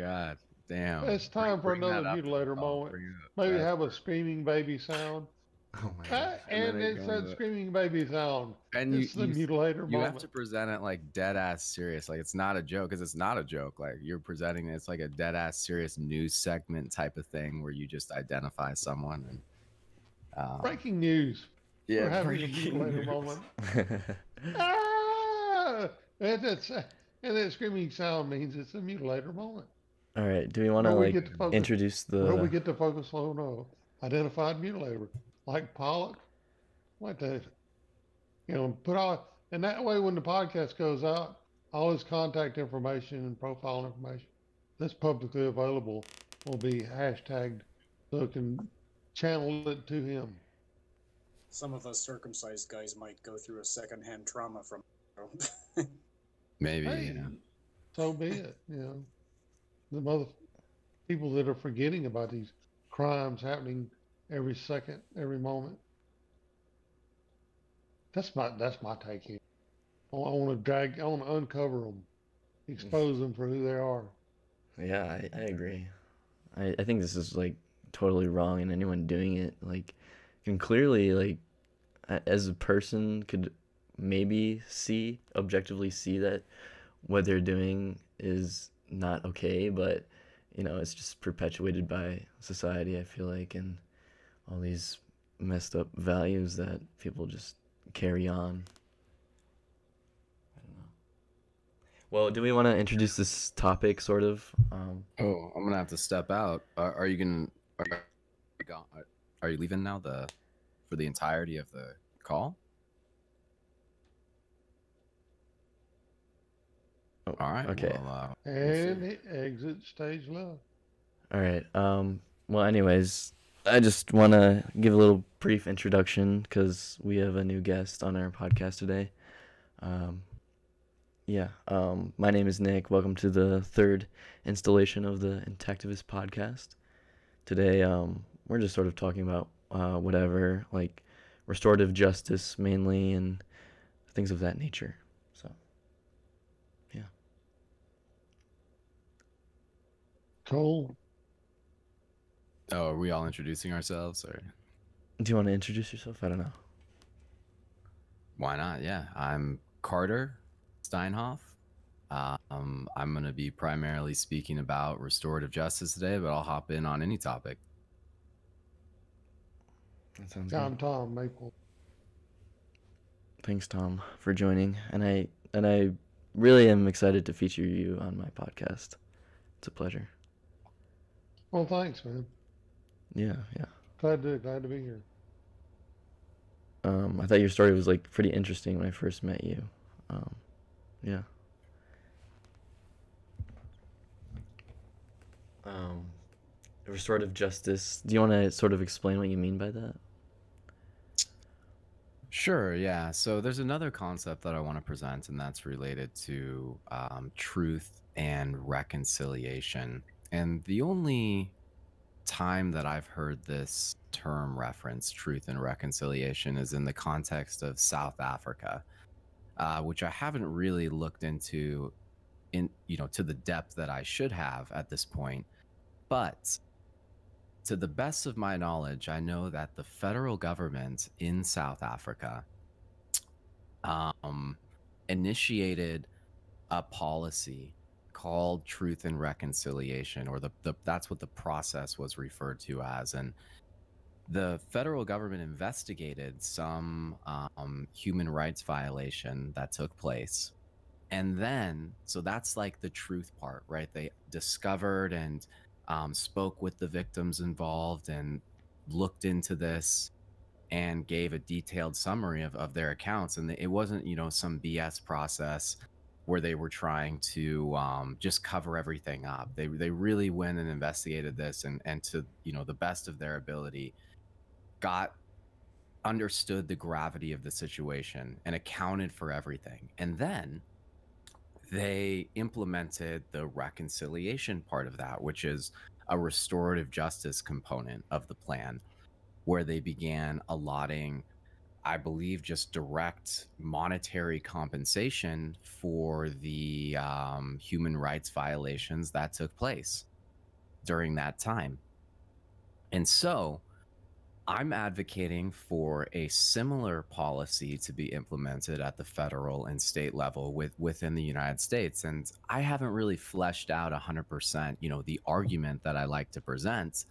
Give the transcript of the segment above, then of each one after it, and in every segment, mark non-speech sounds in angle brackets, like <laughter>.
god. Damn. It's time for Bring that another mutilator Oh, moment. bring it up. Maybe Yeah. have a screaming baby sound. <laughs> Oh my god. And and it said screaming baby sound. and you, It's the you, mutilator you have to present it like dead ass serious. Like it's not a joke because it's not a joke. Like you're presenting it, it's like a dead ass serious news segment type of thing where you just identify someone and um, Breaking news. yeah, We're having a breaking mutilator news. moment. <laughs> Ah! And, it's, and that screaming sound means it's a mutilator moment. All right. Do we want to like focus- introduce the? Where we get to focus on uh, identified mutilator, like Pollock, like that. You know, put all, and that way when the podcast goes out, all his contact information and profile information that's publicly available will be hashtagged so it can channel it to him. Some of us circumcised guys might go through a secondhand trauma from. <laughs> Maybe Hey, yeah. so be it. You know, the mother people that are forgetting about these crimes happening every second, every moment. That's my that's my take here. I, want to drag, I want to uncover them, expose them for who they are. Yeah, I, I agree. I, I think this is like totally wrong, and anyone doing it like can clearly like as a person could maybe see objectively see that what they're doing is not okay, but you know it's just perpetuated by society. I feel like and all these messed up values that people just carry on. I don't know. Well, do we want to introduce this topic, sort of? Um, Oh, I'm gonna have to step out. Are, are you gonna? Are you, are you leaving now? The for the entirety of the call. Oh, All right. Okay. Well, uh, And it exit stage left. All right. Um. Well, anyways, I just want to give a little brief introduction because we have a new guest on our podcast today. Um. Yeah. Um. My name is Nick. Welcome to the third installation of the Intactivist podcast. Today, um, we're just sort of talking about uh, whatever, like restorative justice mainly, and things of that nature. Cool. oh, are we all introducing ourselves, or Do you want to introduce yourself? I don't know. why not? Yeah, I'm Carter Steinhoff. Um, I'm gonna be primarily speaking about restorative justice today, but I'll hop in on any topic. That sounds good. I'm. Tom Maples. Thanks, Tom, for joining. And I and I really am excited to feature you on my podcast. It's a pleasure. Well, thanks, man. Yeah, yeah. Glad to glad to be here. Um, I thought your story was like pretty interesting when I first met you. Um, yeah. Um, restorative justice. Do you want to sort of explain what you mean by that? Sure, yeah. So there's another concept that I want to present, and that's related to um, truth and reconciliation. And the only time that I've heard this term reference, truth and reconciliation, is in the context of South Africa, uh, which I haven't really looked into in you know to the depth that I should have at this point. But to the best of my knowledge, I know that the federal government in South Africa um, initiated a policy called Truth and Reconciliation, or the, the that's what the process was referred to as, and the federal government investigated some um, human rights violation that took place. And then, so that's like the truth part, right? They discovered and um, spoke with the victims involved and looked into this and gave a detailed summary of, of their accounts. And it wasn't, you know, some BS process where they were trying to um, just cover everything up. They, they really went and investigated this and, and to, you know, the best of their ability, got understood the gravity of the situation and accounted for everything. And then they implemented the reconciliation part of that, which is a restorative justice component of the plan, where they began allotting I believe, just direct monetary compensation for the um, human rights violations that took place during that time. And so I'm advocating for a similar policy to be implemented at the federal and state level with within the United States. And I haven't really fleshed out 100%, you know, the argument that I like to present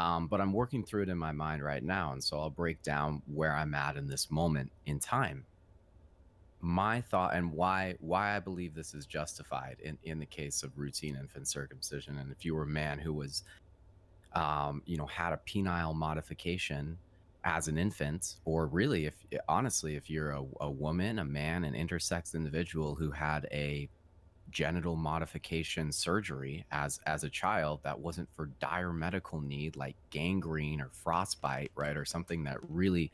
um, but I'm working through it in my mind right now. And so I'll break down where I'm at in this moment in time. My thought and why why I believe this is justified in, in the case of routine infant circumcision. And if you were a man who was um, you know, had a penile modification as an infant, or really if honestly, if you're a, a woman, a man, an intersex individual who had a genital modification surgery as as a child that wasn't for dire medical need like gangrene or frostbite right or something that really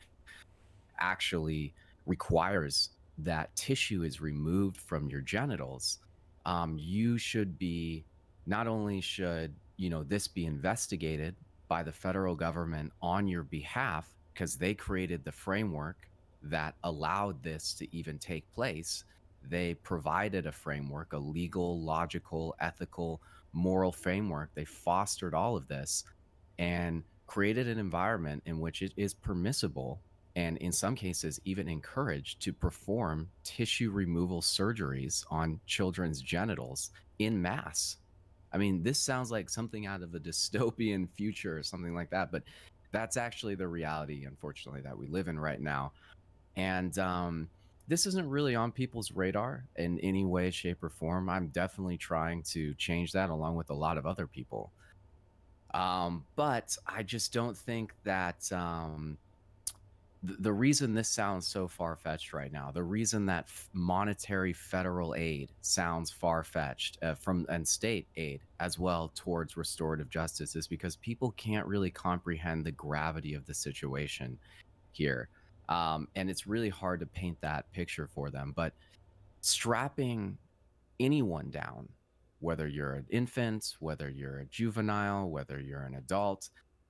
actually requires that tissue is removed from your genitals um, you should be not only should you know this be investigated by the federal government on your behalf because they created the framework that allowed this to even take place they provided a framework, a legal, logical, ethical, moral framework. They fostered all of this and created an environment in which it is permissible and in some cases even encouraged to perform tissue removal surgeries on children's genitals in mass. I mean, this sounds like something out of a <laughs> dystopian future or something like that, but that's actually the reality, unfortunately, that we live in right now. And um, this isn't really on people's radar in any way, shape, or form. I'm definitely trying to change that along with a lot of other people. Um, but I just don't think that um, th- the reason this sounds so far fetched right now, the reason that f- monetary federal aid sounds far fetched uh, from and state aid as well towards restorative justice is because people can't really comprehend the gravity of the situation here um, and it's really hard to paint that picture for them. But strapping anyone down, whether you're an infant, whether you're a juvenile, whether you're an adult,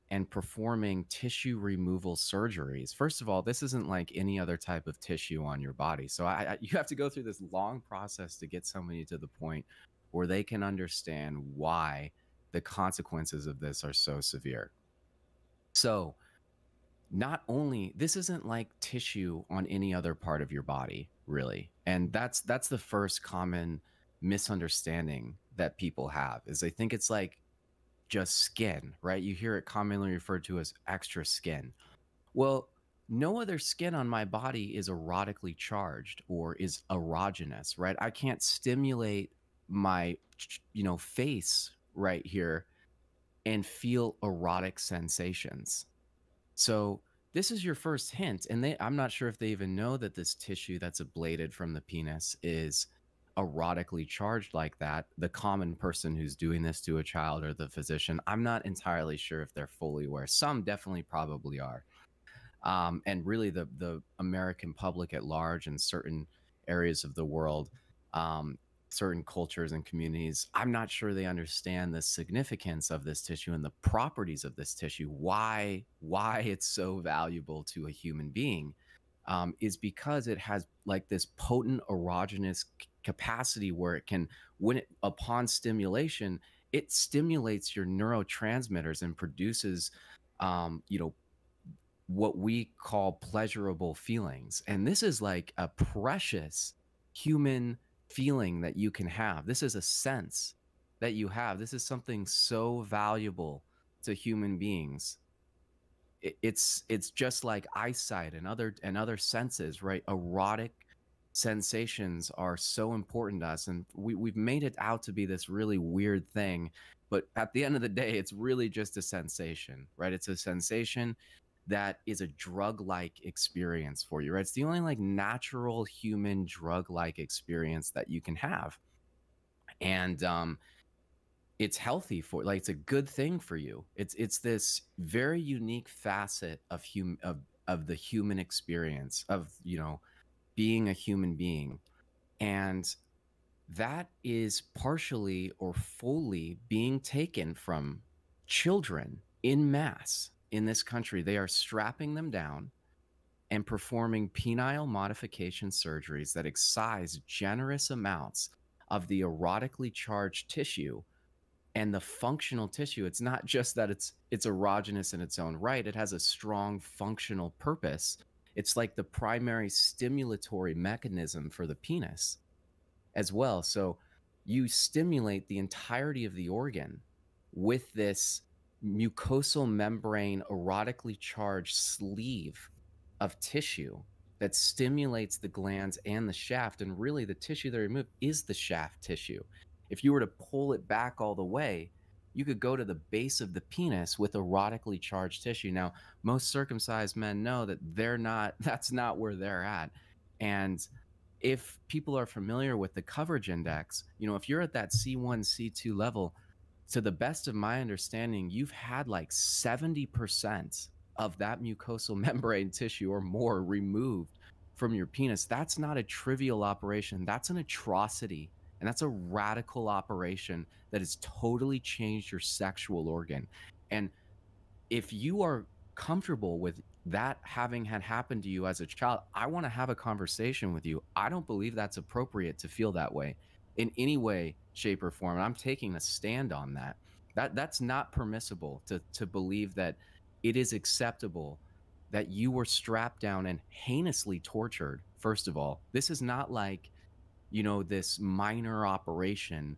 and performing tissue removal surgeries. First of all, this isn't like any other type of tissue on your body. So I, I, you have to go through this long process to get somebody to the point where they can understand why the consequences of this are so severe. So not only this isn't like tissue on any other part of your body really. And that's that's the first common misunderstanding that people have is they think it's like just skin right? You hear it commonly referred to as extra skin. Well no other skin on my body is erotically charged or is erogenous right? I can't stimulate my you know face right here and feel erotic sensations so this is your first hint, and they I'm not sure if they even know that this tissue that's ablated from the penis is erotically charged like that. The common person who's doing this to a child or the physician, I'm not entirely sure if they're fully aware. Some definitely probably are. Um, and really the the American public at large and certain areas of the world um, certain cultures and communities, I'm not sure they understand the significance of this tissue and the properties of this tissue. Why why it's so valuable to a human being um, is because it has like this potent erogenous capacity where it can, when it upon stimulation, it stimulates your neurotransmitters and produces, um, you know, what we call pleasurable feelings. And this is like a precious human feeling that you can have. This is a sense that you have. This is something so valuable to human beings. it's it's just like eyesight and other and other senses, right? Erotic sensations are so important to us and we, we've made it out to be this really weird thing but at the end of the day it's really just a sensation right it's a sensation that is a drug like experience for you, right? It's the only like natural human drug like experience that you can have. And um, it's healthy for like it's a good thing for you. It's it's this very unique facet of hum of of the human experience of you know being a human being. And that is partially or fully being taken from children in mass in this country. They are strapping them down and performing penile modification surgeries that excise generous amounts of the erotically charged tissue and the functional tissue. It's not just that it's it's erogenous in its own right. It has a strong functional purpose. It's like the primary stimulatory mechanism for the penis as well. So you stimulate the entirety of the organ with this mucosal membrane erotically charged sleeve of tissue that stimulates the glans and the shaft. And really, the tissue they remove is the shaft tissue. If you were to pull it back all the way, you could go to the base of the penis with erotically charged tissue. Now, most circumcised men know that they're not, <laughs> that's not where they're at. And if people are familiar with the coverage index, you know, if you're at that C1, C2 level, to the best of my understanding, you've had like 70% of that mucosal <laughs> membrane tissue or more removed from your penis. That's not a trivial operation. That's an atrocity. And that's a radical operation that has totally changed your sexual organ. And if you are comfortable with that having had happened to you as a child, I want to have a conversation with you. I don't believe that's appropriate to feel that way in any way, shape, or form. And I'm taking a stand on that. That that's not permissible to to believe that it is acceptable that you were strapped down and heinously tortured. First of all, this is not like, you know, this minor operation.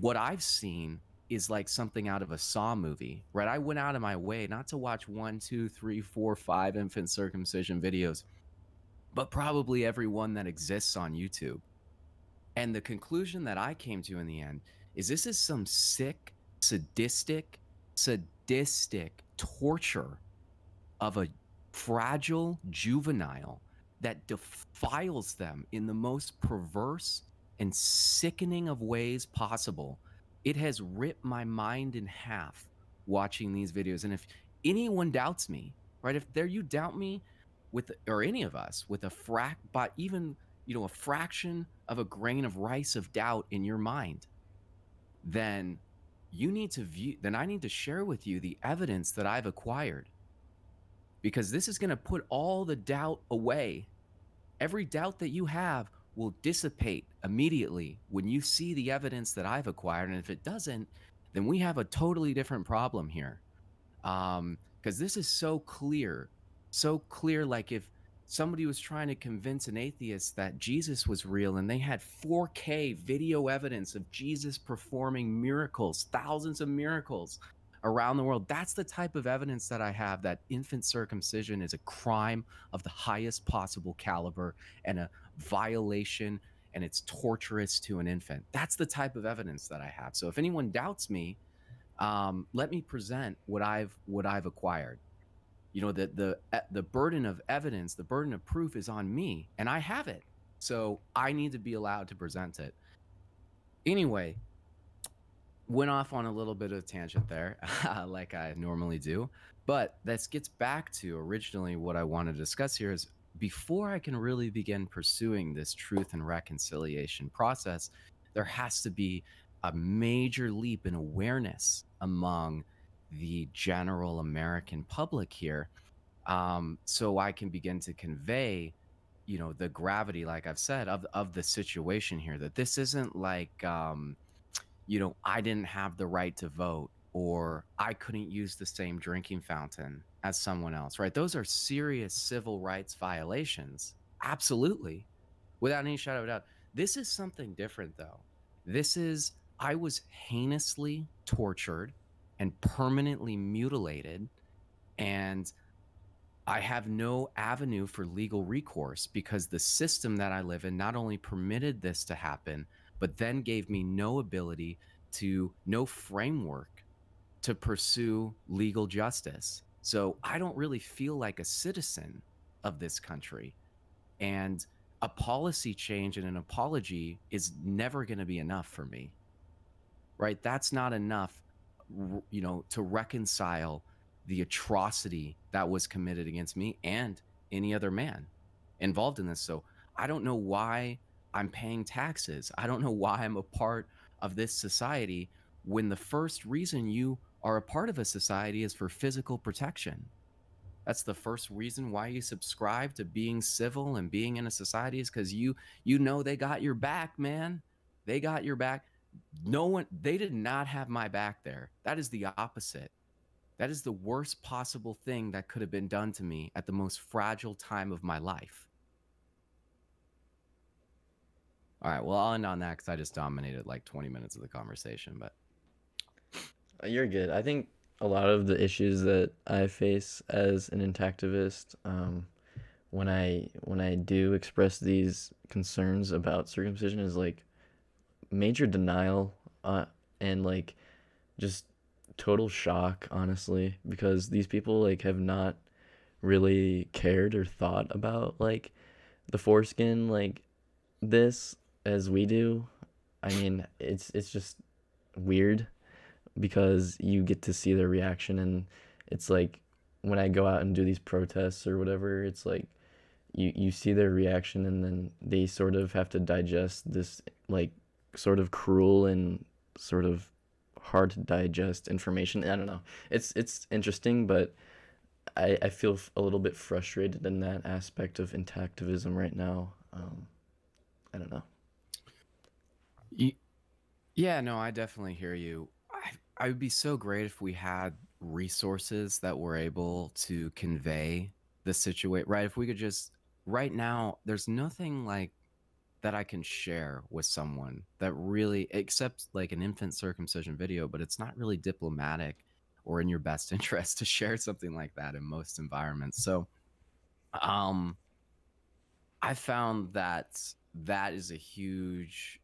What I've seen is like something out of a Saw movie, right? I went out of my way not to watch one, two, three, four, five infant circumcision videos, but probably every one that exists on YouTube. And the conclusion that I came to in the end is this is some sick, sadistic, sadistic torture of a fragile juvenile that defiles them in the most perverse and sickening of ways possible. It has ripped my mind in half watching these videos. And if anyone doubts me, right, if there you doubt me with, or any of us with a frac, but even, you know, a fraction of a grain of rice of doubt in your mind, then you need to view, then I need to share with you the evidence that I've acquired because this is going to put all the doubt away. Every doubt that you have will dissipate immediately when you see the evidence that I've acquired. And if it doesn't, then we have a totally different problem here. Because um, this is so clear, so clear. Like if somebody was trying to convince an atheist that Jesus was real and they had 4K video evidence of Jesus performing miracles, thousands of miracles around the world. That's the type of evidence that I have that infant circumcision is a crime of the highest possible caliber and a violation and it's torturous to an infant. That's the type of evidence that I have. So if anyone doubts me, um, let me present what I've what I've acquired you know the the the burden of evidence the burden of proof is on me and i have it. So i need to be allowed to present it. Anyway went off on a little bit of tangent there <laughs> like i normally do but this gets back to originally what i want to discuss here is before i can really begin pursuing this truth and reconciliation process there has to be a major leap in awareness among the general American public here. Um, so I can begin to convey, you know, the gravity, like I've said, of of the situation here. That this isn't like, um, you know, I didn't have the right to vote or I couldn't use the same drinking fountain as someone else, right? Those are serious civil rights violations. Absolutely. Without any shadow of doubt. This is something different, though. This is, I was heinously tortured and permanently mutilated and I have no avenue for legal recourse because the system that I live in not only permitted this to happen, but then gave me no ability to, no framework to pursue legal justice. So I don't really feel like a citizen of this country. And a policy change and an apology is never going to be enough for me. Right? That's not enough you know, to reconcile the atrocity that was committed against me and any other man involved in this. So I don't know why I'm paying taxes. I don't know why I'm a part of this society when the first reason you are a part of a society is for physical protection. That's the first reason why you subscribe to being civil and being in a society is because you you know they got your back, man. They got your back. No one they did not have my back there. That is the opposite. That is the worst possible thing that could have been done to me at the most fragile time of my life. All right, well, I'll end on that because I just dominated like 20 minutes of the conversation. But Uh, You're good. I think a lot of the issues that I face as an intactivist, um, when I when I do express these concerns about circumcision, is like major denial, uh, and like just total shock, honestly, because these people like have not really cared or thought about like the foreskin like this as we do. I mean, it's it's just weird because you get to see their reaction and it's like when I go out and do these protests or whatever, it's like you you see their reaction and then they sort of have to digest this like sort of cruel and sort of hard to digest information. I don't know. It's it's interesting, but I I feel a little bit frustrated in that aspect of intactivism right now. Um, I don't know. Yeah, no, I definitely hear you. I, I would be so great if we had resources that were able to convey the situation, right? If we could just, right now, there's nothing like that I can share with someone that really, except like an infant circumcision video, but it's not really diplomatic or in your best <laughs> interest to share something like that in most environments. So, um, I found that that is a huge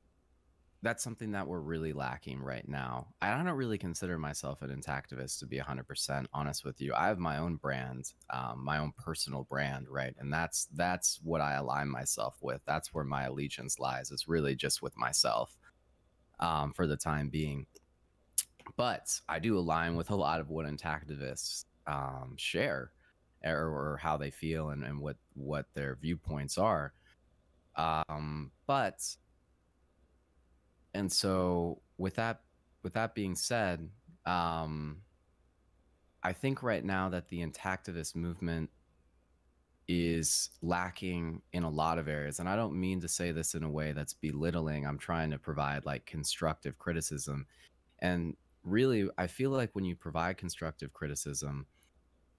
that's something that we're really lacking right now. I don't really consider myself an intactivist to be 100% honest with you. I have my own brand, um, my own personal brand, right? And that's that's what I align myself with. That's where my allegiance lies. It's really just with myself um, for the time being. But I do align with a lot of what intactivists um, share or, or how they feel and, and what what their viewpoints are. Um, but and so with that with that being said um i think right now that the intactivist movement is lacking in a lot of areas. And i don't mean to say this in a way that's belittling. I'm trying to provide like constructive criticism. And really i feel like when you provide constructive criticism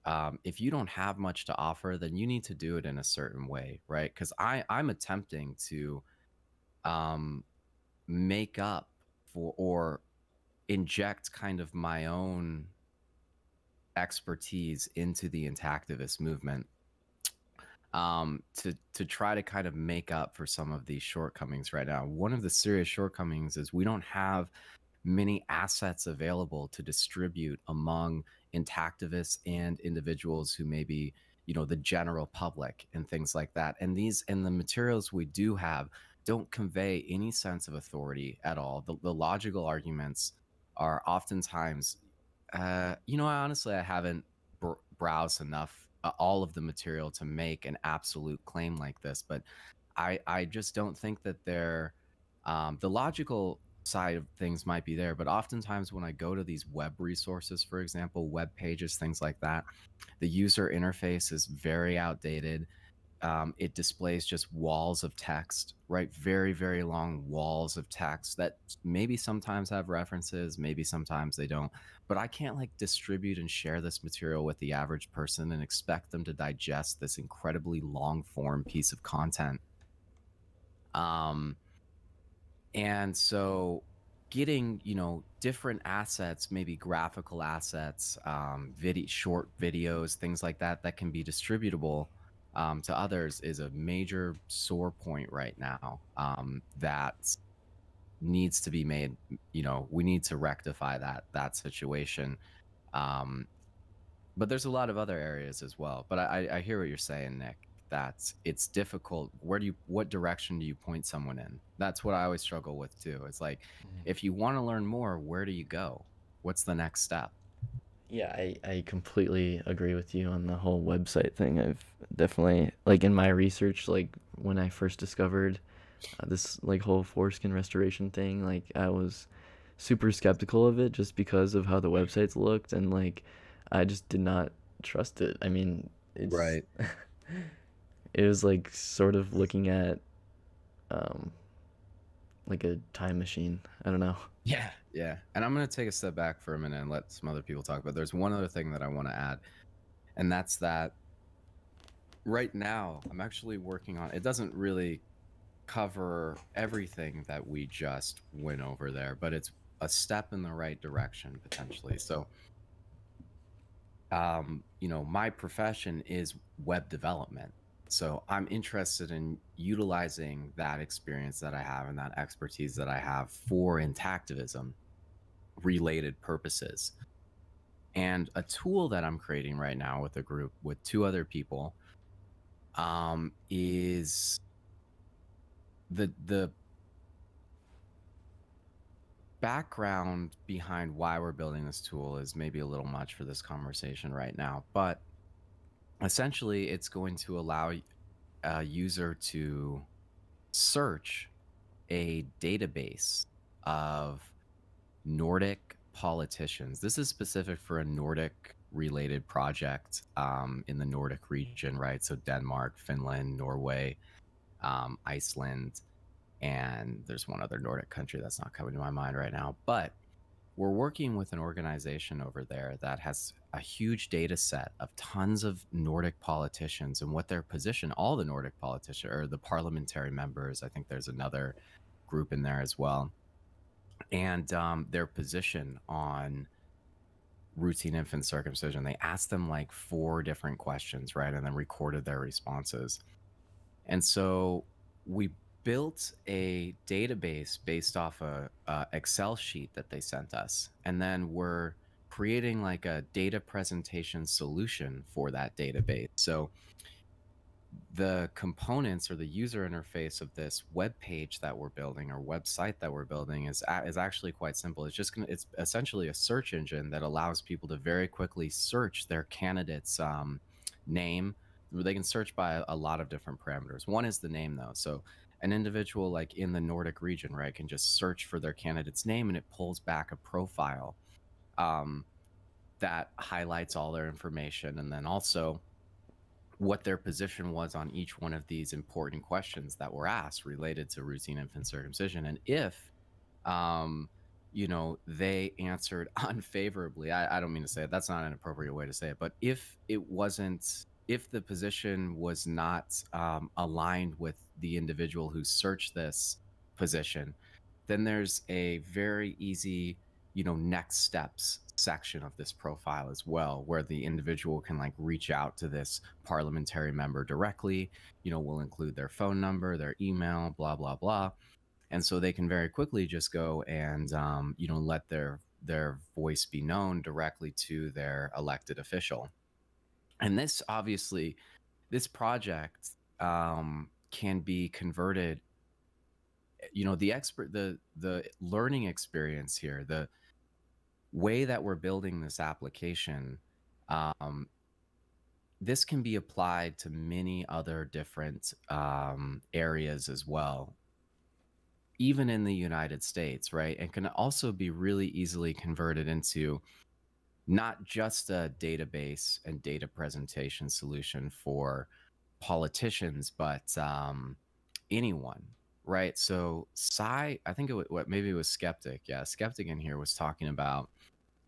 um, if you don't have much to offer then you need to do it in a certain way right? Because i i'm attempting to um make up for or inject kind of my own expertise into the intactivist movement um, to to try to kind of make up for some of these shortcomings right now. One of the serious shortcomings is we don't have many assets available to distribute among intactivists and individuals who maybe you know the general public and things like that and these and the materials we do have don't convey any sense of authority at all. The, the logical arguments are oftentimes, uh, you know, I honestly I haven't br- browsed enough uh, all of the material to make an absolute claim like this, but I I just don't think that they're um, the logical side of things might be there, but oftentimes when I go to these web resources, for example, web pages, things like that, the user interface is very outdated um, it displays just walls of text, right? Very, very long walls of text that maybe sometimes have references, maybe sometimes they don't. But I can't like distribute and share this material with the average person and expect them to digest this incredibly long form piece of content. Um, and so getting you know different assets maybe graphical assets um video short videos things like that that can be distributable um, to others is a major sore point right now um, that needs to be made. You know, we need to rectify that that situation. Um, but there's a lot of other areas as well. But I, I hear what you're saying, Nick. That it's difficult. Where do you, what direction do you point someone in? That's what I always struggle with too. It's like, Mhm. if you want to learn more, where do you go? What's the next step? Yeah, I, I completely agree with you on the whole website thing. I've definitely like in my research, like when I first discovered uh, this like whole foreskin restoration thing, like I was super skeptical of it just because of how the websites looked and like I just did not trust it. I mean, it's Right. <laughs> it was like sort of looking at um like a time machine. I don't know. Yeah, yeah. And I'm going to take a step back for a minute and let some other people talk. But there's one other thing that I want to add, and that's that right now I'm actually working on. It doesn't really cover everything that we just went over there, but it's a step in the right direction potentially. So, um, you know, my profession is web development. So I'm interested in utilizing that experience that I have and that expertise that I have for intactivism related purposes. And a tool that I'm creating right now with a group with two other people um, is the the background behind why we're building this tool is maybe a little much for this conversation right now, but essentially it's going to allow a user to search a database of Nordic politicians. This is specific for a Nordic related project um, in the Nordic region, right? So Denmark, Finland, Norway, um, Iceland, and there's one other Nordic country that's not coming to my mind right now. But we're working with an organization over there that has a huge data set of tons of Nordic politicians and what their position, all the Nordic politicians or the parliamentary members. I think there's another group in there as well, and um, their position on routine infant circumcision. They asked them like four different questions, right, and then recorded their responses. And so we built a database based off a, a, Excel sheet that they sent us, and then we're creating like a data presentation solution for that database. So the components or the user interface of this web page that we're building or website that we're building is is actually quite simple. It's just gonna it's essentially a search engine that allows people to very quickly search their candidate's um, name. They can search by a lot of different parameters. One is the name though, so an individual like in the Nordic region, right, can just search for their candidate's name and it pulls back a profile um, that highlights all their information and then also what their position was on each one of these important questions that were asked related to routine infant circumcision. And if, um, you know, they answered <laughs> unfavorably, I, I don't mean to say it, that's not an appropriate way to say it, but if it wasn't if the position was not um, aligned with the individual who searched this position, then there's a very easy, you know, next steps section of this profile as well, where the individual can like reach out to this parliamentary member directly. You know, we'll include their phone number, their email, blah blah blah, and so they can very quickly just go and um, you know let their their voice be known directly to their elected official and this obviously this project um, can be converted you know the expert the the learning experience here the way that we're building this application um, this can be applied to many other different um, areas as well even in the united states right and can also be really easily converted into not just a database and data presentation solution for politicians, but um, anyone, right? So, Psy, I think it was, what maybe it was Skeptic. Yeah, Skeptic in here was talking about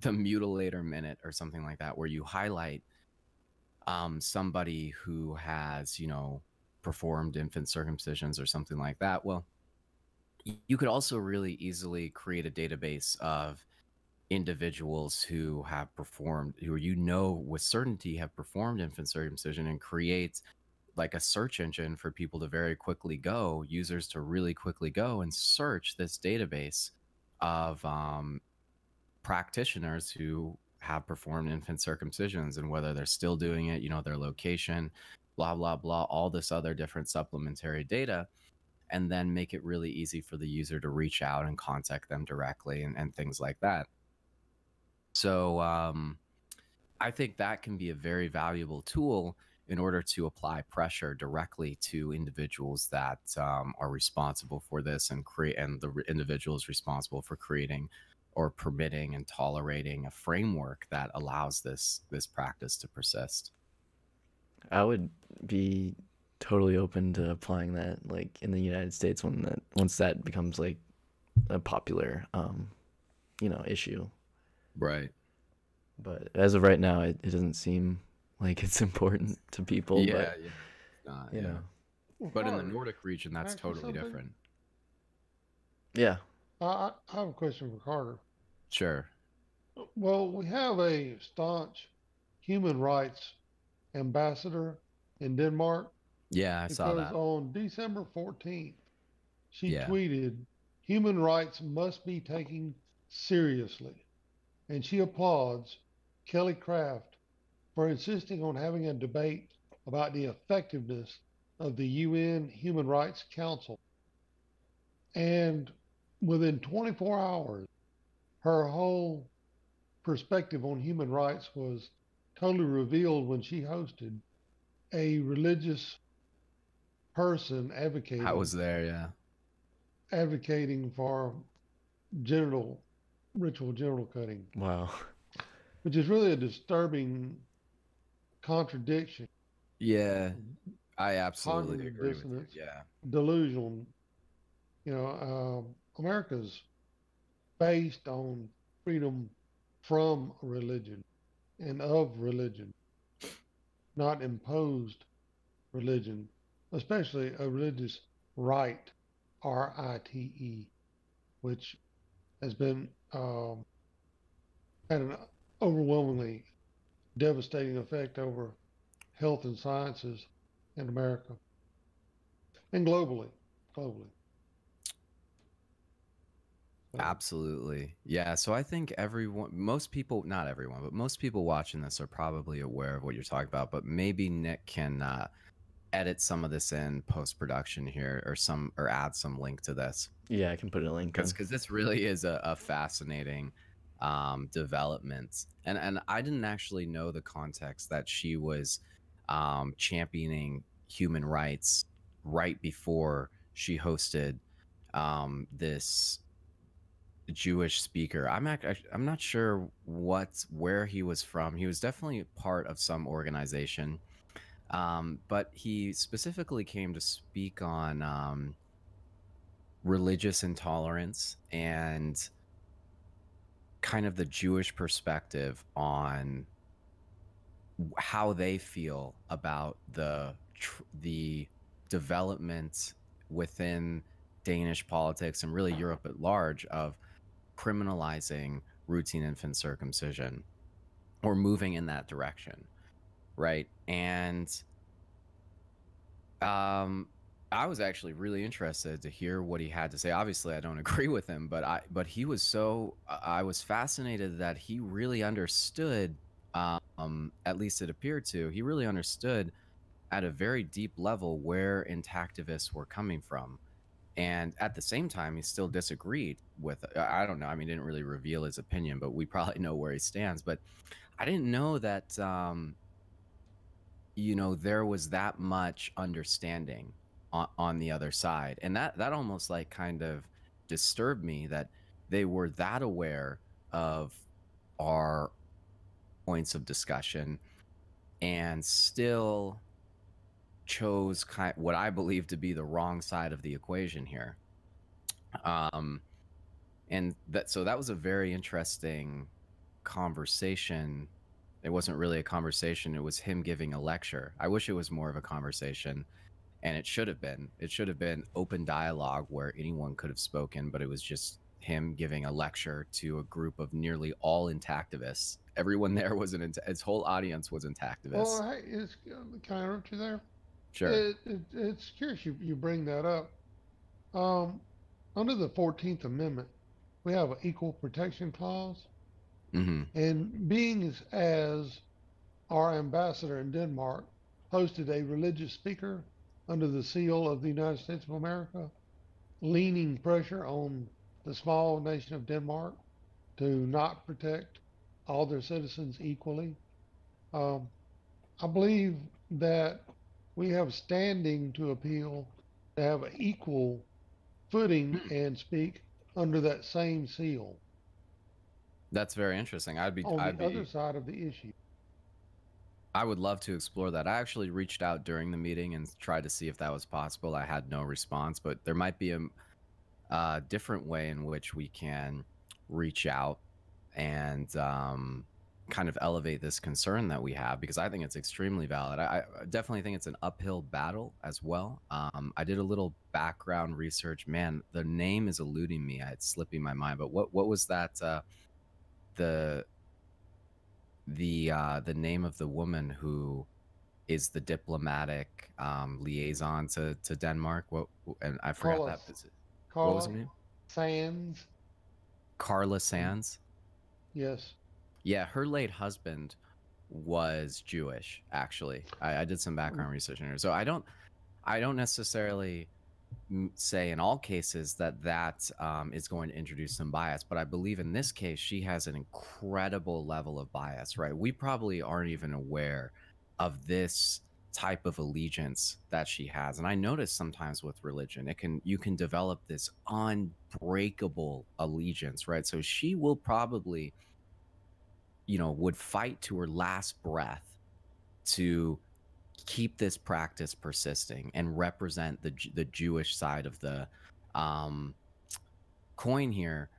the mutilator minute or something like that, where you highlight um, somebody who has, you know, performed infant circumcisions or something like that. Well, you could also really easily create a database of individuals who have performed, who you know with certainty have performed infant circumcision and create like a search engine for people to very quickly go, users to really quickly go and search this database of um, practitioners who have performed infant circumcisions and whether they're still doing it, you know, their location, blah, blah, blah, all this other different supplementary data, and then make it really easy for the user to reach out and contact them directly and, and things like that. So um, I think that can be a very valuable tool in order to apply pressure directly to individuals that um, are responsible for this and create and the individuals responsible for creating or permitting and tolerating a framework that allows this this practice to persist. I would be totally open to applying that like in the United States when that once that becomes like a popular um you know issue. Right. But as of right now, it, it doesn't seem like it's <laughs> important to people. yeah, but yeah. Not, you yeah. know, But in the Nordic region, that's totally something? different. yeah, I, I I have a question for Carter. Sure. Well, we have a staunch human rights ambassador in Denmark Yeah, I saw because that. on December 14th, she Yeah. tweeted, Human rights must be taken seriously. And she applauds Kelly Craft for insisting on having a debate about the effectiveness of the UN Human Rights Council. And within 24 hours, her whole perspective on human rights was totally revealed when she hosted a religious person advocating I was there, yeah. advocating for genital ritual genital cutting, wow, which is really a disturbing contradiction, Yeah, I absolutely agree with you. Yeah. delusional. You know, um, America's based on freedom from religion and of religion, not imposed religion, especially a religious right, R I T E, which has been um, had an overwhelmingly devastating effect over health and sciences in America and globally. Globally. So, Absolutely. Yeah. So I think everyone, most people, not everyone, but most people watching this are probably aware of what you're talking about. But maybe Nick can uh, edit some of this in post production here, or some, or add some link to this, yeah, I can put a link. because because this really is a, a fascinating um, development. And and I didn't actually know the context that she was um, championing human rights right before she hosted um, this Jewish speaker. I'm I'm not sure what where he was from. He was definitely part of some organization, um, but he specifically came to speak on um, religious intolerance and kind of the Jewish perspective on how they feel about the tr- the development within Danish politics and really Europe at large of criminalizing routine infant circumcision or moving in that direction right? And um i was actually really interested to hear what he had to say. Obviously i don't <laughs> agree with him but i but he was so i was fascinated that he really understood um at least it appeared to he really understood at a very deep level where intactivists were coming from and at the same time he still disagreed with i don't know i mean he didn't really reveal his opinion but we <laughs> probably know where he stands but i didn't know that um you know there was that much understanding on, on the other side and that that almost like kind of disturbed me that they were that aware of our points of discussion and still chose kind what I believe to be the wrong side of the equation here. Um, and that so that was a very interesting conversation. It wasn't really a conversation; it was him giving a lecture. I wish it was more of a conversation, and it should have been. It should have been open dialogue where anyone could have spoken, but it was just him giving a lecture to a group of nearly all intactivists. Everyone <laughs> there was an his whole audience was intactivists. Well, hey, it's, can I interrupt you there? Sure. It, it, it's curious you, you bring that up. Um, under the 14th Amendment, we have an equal protection clause. hmm And being as, as our ambassador in Denmark hosted a religious speaker under the seal of the United States of America, leaning pressure on the small nation of Denmark to not protect all their citizens equally. Um, I believe that we have standing to appeal to have an equal footing and speak under that same seal That's very interesting. I'd be, on I'd the be, other side of the issue. I would love to explore that. I actually reached out during the meeting and tried to see if that was possible. I had no response, but there might be a, a different way in which we can reach out and um, kind of elevate this concern that we have because I think it's extremely valid. I, I definitely think it's an uphill battle as well. Um, I did a little background research. Man, the name is eluding me. It's slipping my mind. But what what was that? Uh, the the uh, the name of the woman who is the diplomatic um, liaison to, to Denmark. What and I forgot that. Carla What was her name? Sands. Carla Sands. Yes. Yeah, her late husband was Jewish. Actually, I, I did some background research on her, so I don't, I don't necessarily say in all cases that that um, is going to introduce some bias, but I believe in this case she has an incredible level of bias. Right? We probably aren't even aware of this type of allegiance that she has and i notice sometimes with religion it can you can develop this unbreakable allegiance right so she will probably you know would fight to her last breath to keep this practice persisting and represent the the Jewish side of the um, coin here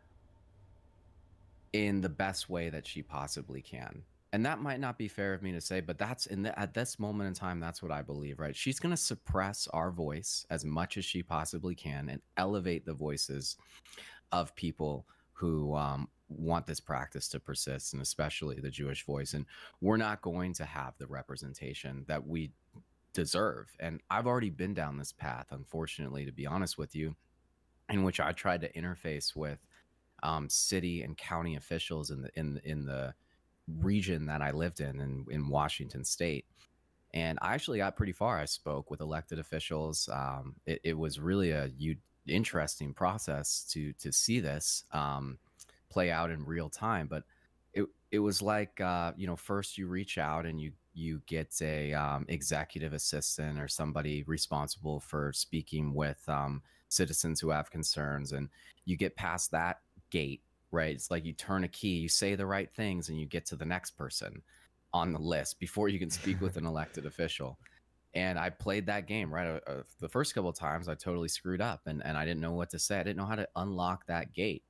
in the best way that she possibly can. And that might not be fair of me to say, but that's in the, at this moment in time, that's what I believe, right? She's going to suppress our voice as much as she possibly can and elevate the voices of people who um, want this practice to persist, and especially the Jewish voice. And we're not going to have the representation that we deserve. And I've already been down this path, unfortunately, to be honest with you, in which I tried to interface with um, city and county officials in the in in the region that I lived in in, in Washington State. And I actually got pretty far. I spoke with elected officials. Um, it, it was really a u- interesting process to to see this um, play out in real time. But it it was like uh, you know, first you reach out and you you get a um, executive assistant or somebody responsible for speaking with um, citizens who have concerns, and you get past that gate. Right, it's like you turn a key, you say the right things, and you get to the next person on the list before you can speak with an <laughs> elected official and I played that game right. Uh, uh, the first couple of times, I totally screwed up, and and I didn't know what to say. I didn't know how to unlock that gate.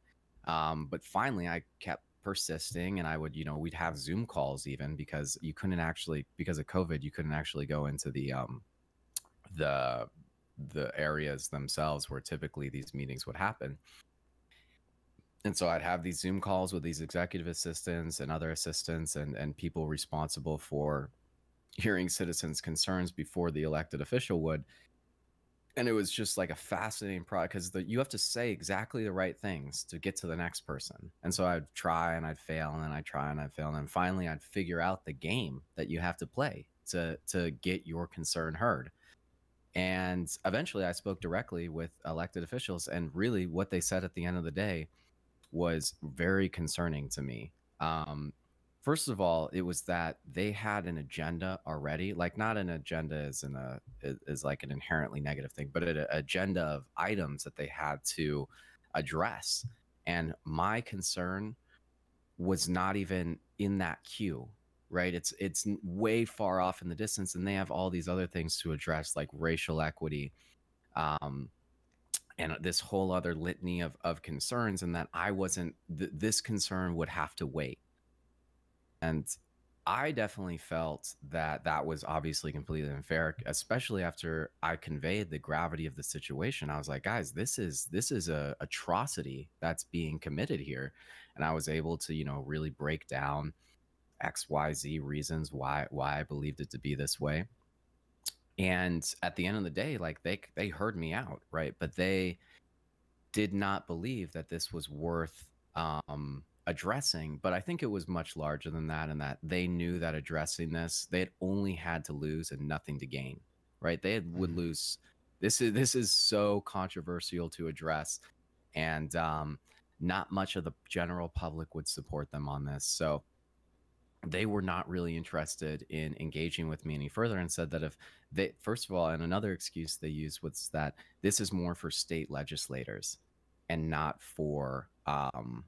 Um, but finally, I kept persisting, and I would, you know, we'd have Zoom calls even because you couldn't actually because of COVID, you couldn't actually go into the um, the the areas themselves where typically these meetings would happen. And so I'd have these Zoom calls with these executive assistants and other assistants and and people responsible for hearing citizens' concerns before the elected official would. And it was just like a fascinating product because you have to say exactly the right things to get to the next person. And so I'd try and I'd fail and then I'd try and I'd fail. And then finally I'd figure out the game that you have to play to to get your concern heard. And eventually I spoke directly with elected officials and really what they said at the end of the day was very concerning to me. Um, First of all, it was that they had an agenda already, like not an agenda as in a is like an inherently negative thing, but an agenda of items that they had to address. And my concern was not even in that queue, right? It's it's way far off in the distance, and they have all these other things to address, like racial equity, um, and this whole other litany of of concerns, and that I wasn't. Th- this concern would have to wait and I definitely felt that that was obviously completely unfair, especially after I conveyed the gravity of the situation. I was like, guys, this is this is a atrocity that's being committed here, and I was able to, you know, really break down X, Y, Z reasons why why I believed it to be this way. And at the end of the day, like they they heard me out, right? But they did not believe that this was worth um addressing but i think it was much larger than that and that they knew that addressing this they had only had to lose and nothing to gain right they had, would Mhm. lose this is this is so controversial to address and um not much of the general public would support them on this so they were not really interested in engaging with me any further and said that if they first of all and another excuse they used was that this is more for state legislators and not for um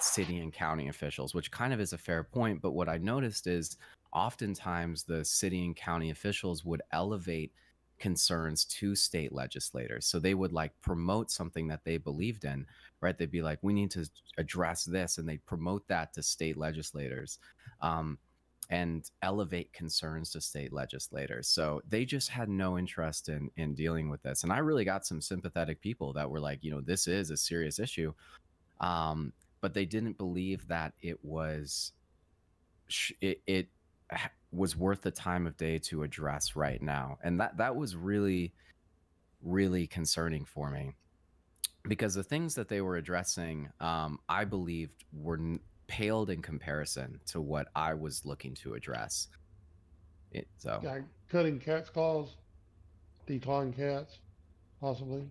city and county officials, which kind of is a fair point. But what I noticed is oftentimes the city and county officials would elevate concerns to state legislators. So they would like promote something that they believed in, right? They'd be like, we need to address this, and they'd promote that to state legislators. Um, and elevate concerns to state legislators. So they just had no interest in in dealing with this. And I really got some sympathetic people that were like, you know, this is a serious issue. Um, but they didn't believe that it was it, it was worth the time of day to address right now. And that that was really really concerning for me because the things that they were addressing um, I believed were n- paled in comparison to what I was looking to address. It, so Like cutting cats' claws, declawing cats, possibly.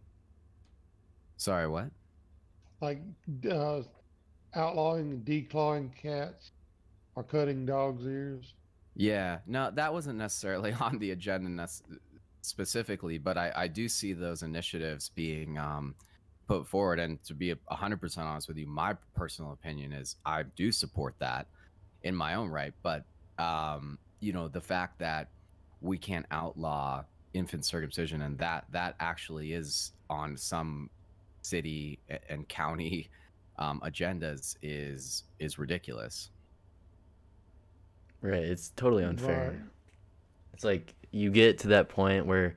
sorry, what? Like uh, outlawing and declawing cats or cutting dogs' ears. Yeah, no, that wasn't necessarily <laughs> on the agenda specifically, but I, I do see those initiatives being um, put forward. And to be a 100% honest with you, my personal opinion is I do support that in my own right. But, um, you know, the fact that we can't outlaw infant circumcision and that that actually is on some city and county um, agendas is is ridiculous. Right. It's totally unfair. Right. It's like you get to that point where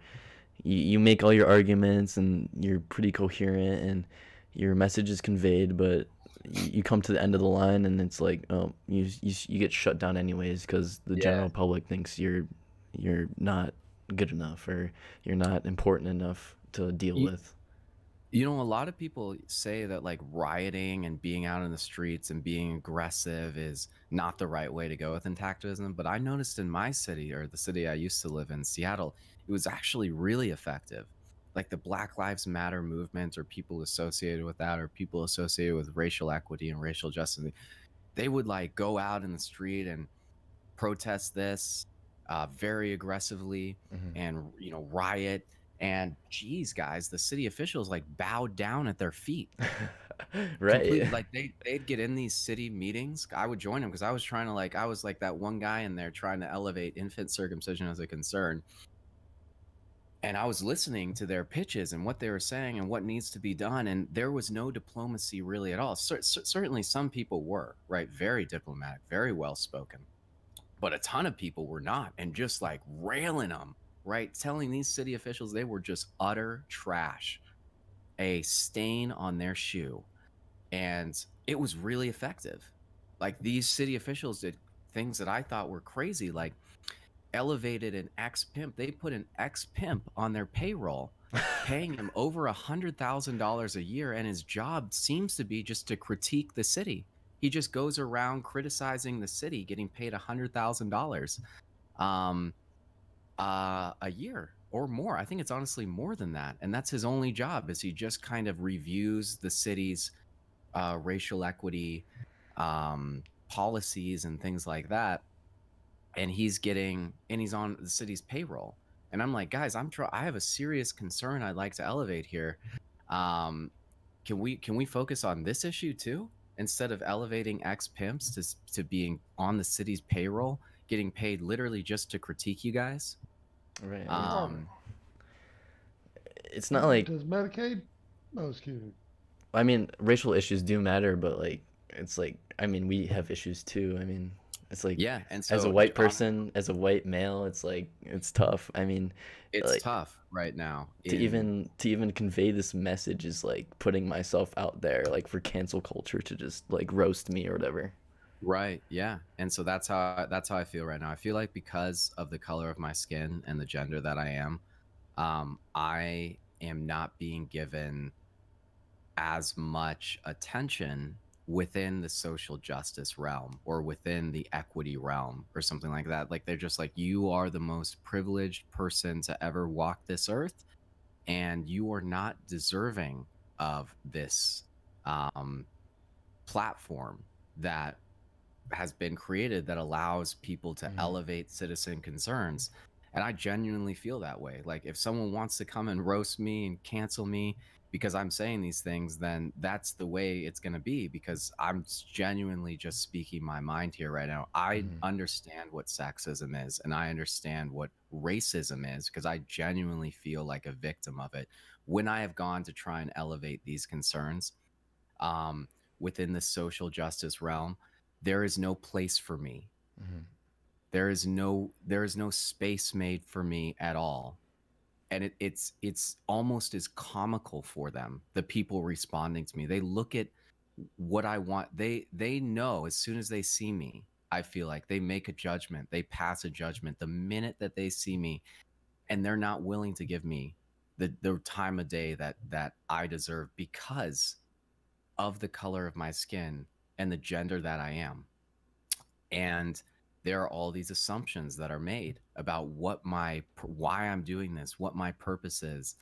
you, you make all your arguments and you're pretty coherent and your message is conveyed, but you, you come to the end of the line and it's like, oh, you you, you get shut down anyways because the Yeah. general public thinks you're you're not good enough or you're not important enough to deal Ye- with. You know, a lot of people say that like rioting and being out in the streets and being aggressive is not the right way to go with intactivism. But I noticed in my city or the city I used to live in, Seattle, it was actually really effective. Like the Black Lives Matter movement or people associated with that or people associated with racial equity and racial justice, they would like go out in the street and protest this uh, very aggressively Mhm. and you know riot and geez guys the city officials like bowed down at their feet. <laughs> Right. Completely, like they they'd get in these city meetings i would join them because i was trying to like i was like that one guy in there trying to elevate infant circumcision as a concern. And i was listening to their pitches and what they were saying and what needs to be done and there was no diplomacy really at all. Cer- certainly some people were right? Very diplomatic very well spoken but a ton of people were not and just like railing them right? Telling these city officials they were just utter trash a stain on their shoe. And it was really effective. Like these city officials did things that i thought were crazy like elevated an ex pimp they put an ex pimp on their payroll <laughs> paying him over a hundred thousand dollars a year and his job seems to be just to critique the city. He just goes around criticizing the city getting paid a hundred thousand dollars. Um uh a year or more. I think it's honestly more than that and that's his only job is he just kind of reviews the city's uh racial equity um policies and things like that and he's getting and he's on the city's payroll. And i'm like guys i'm try- i have a serious concern i'd like to elevate here. Um can we can we focus on this issue too instead of elevating ex pimps to to being on the city's payroll getting paid literally just to critique you guys Right. um it's not like Does Medicaid? Oh, excuse me. I mean, racial issues do matter, but like it's like I mean, we have issues too. I mean, it's like yeah and so as a white hon- person, as a white male, it's like it's tough. I mean, it's like, tough right now to in- even to even convey this message is like putting myself out there like for cancel culture to just like roast me or whatever. Right. Yeah. And so that's how that's how I feel right now. I feel like because of the color of my skin and the gender that I am, um, I am not being given as much attention within the social justice realm or within the equity realm or something like that. Like they're just like you are the most privileged person to ever walk this earth and you are not deserving of this um platform that has been created that allows people to Mhm. elevate citizen concerns and i genuinely feel that way like if someone wants to come and roast me and cancel me because I'm saying these things, then that's the way it's going to be because I'm genuinely just speaking my mind here right now. I Mhm. understand what sexism is and I understand what racism is because I genuinely feel like a victim of it when I have gone to try and elevate these concerns um, within the social justice realm. There is no place for me. Mhm. There is no there is no space made for me at all and it, it's it's almost as comical for them the people responding to me they look at what i want they they know as soon as they see me i feel like they make a judgment they pass a judgment the minute that they see me and they're not willing to give me the the time of day that that i deserve because of the color of my skin and the gender that i am and there are all these assumptions that are made about what my why I'm doing this, what my purpose is.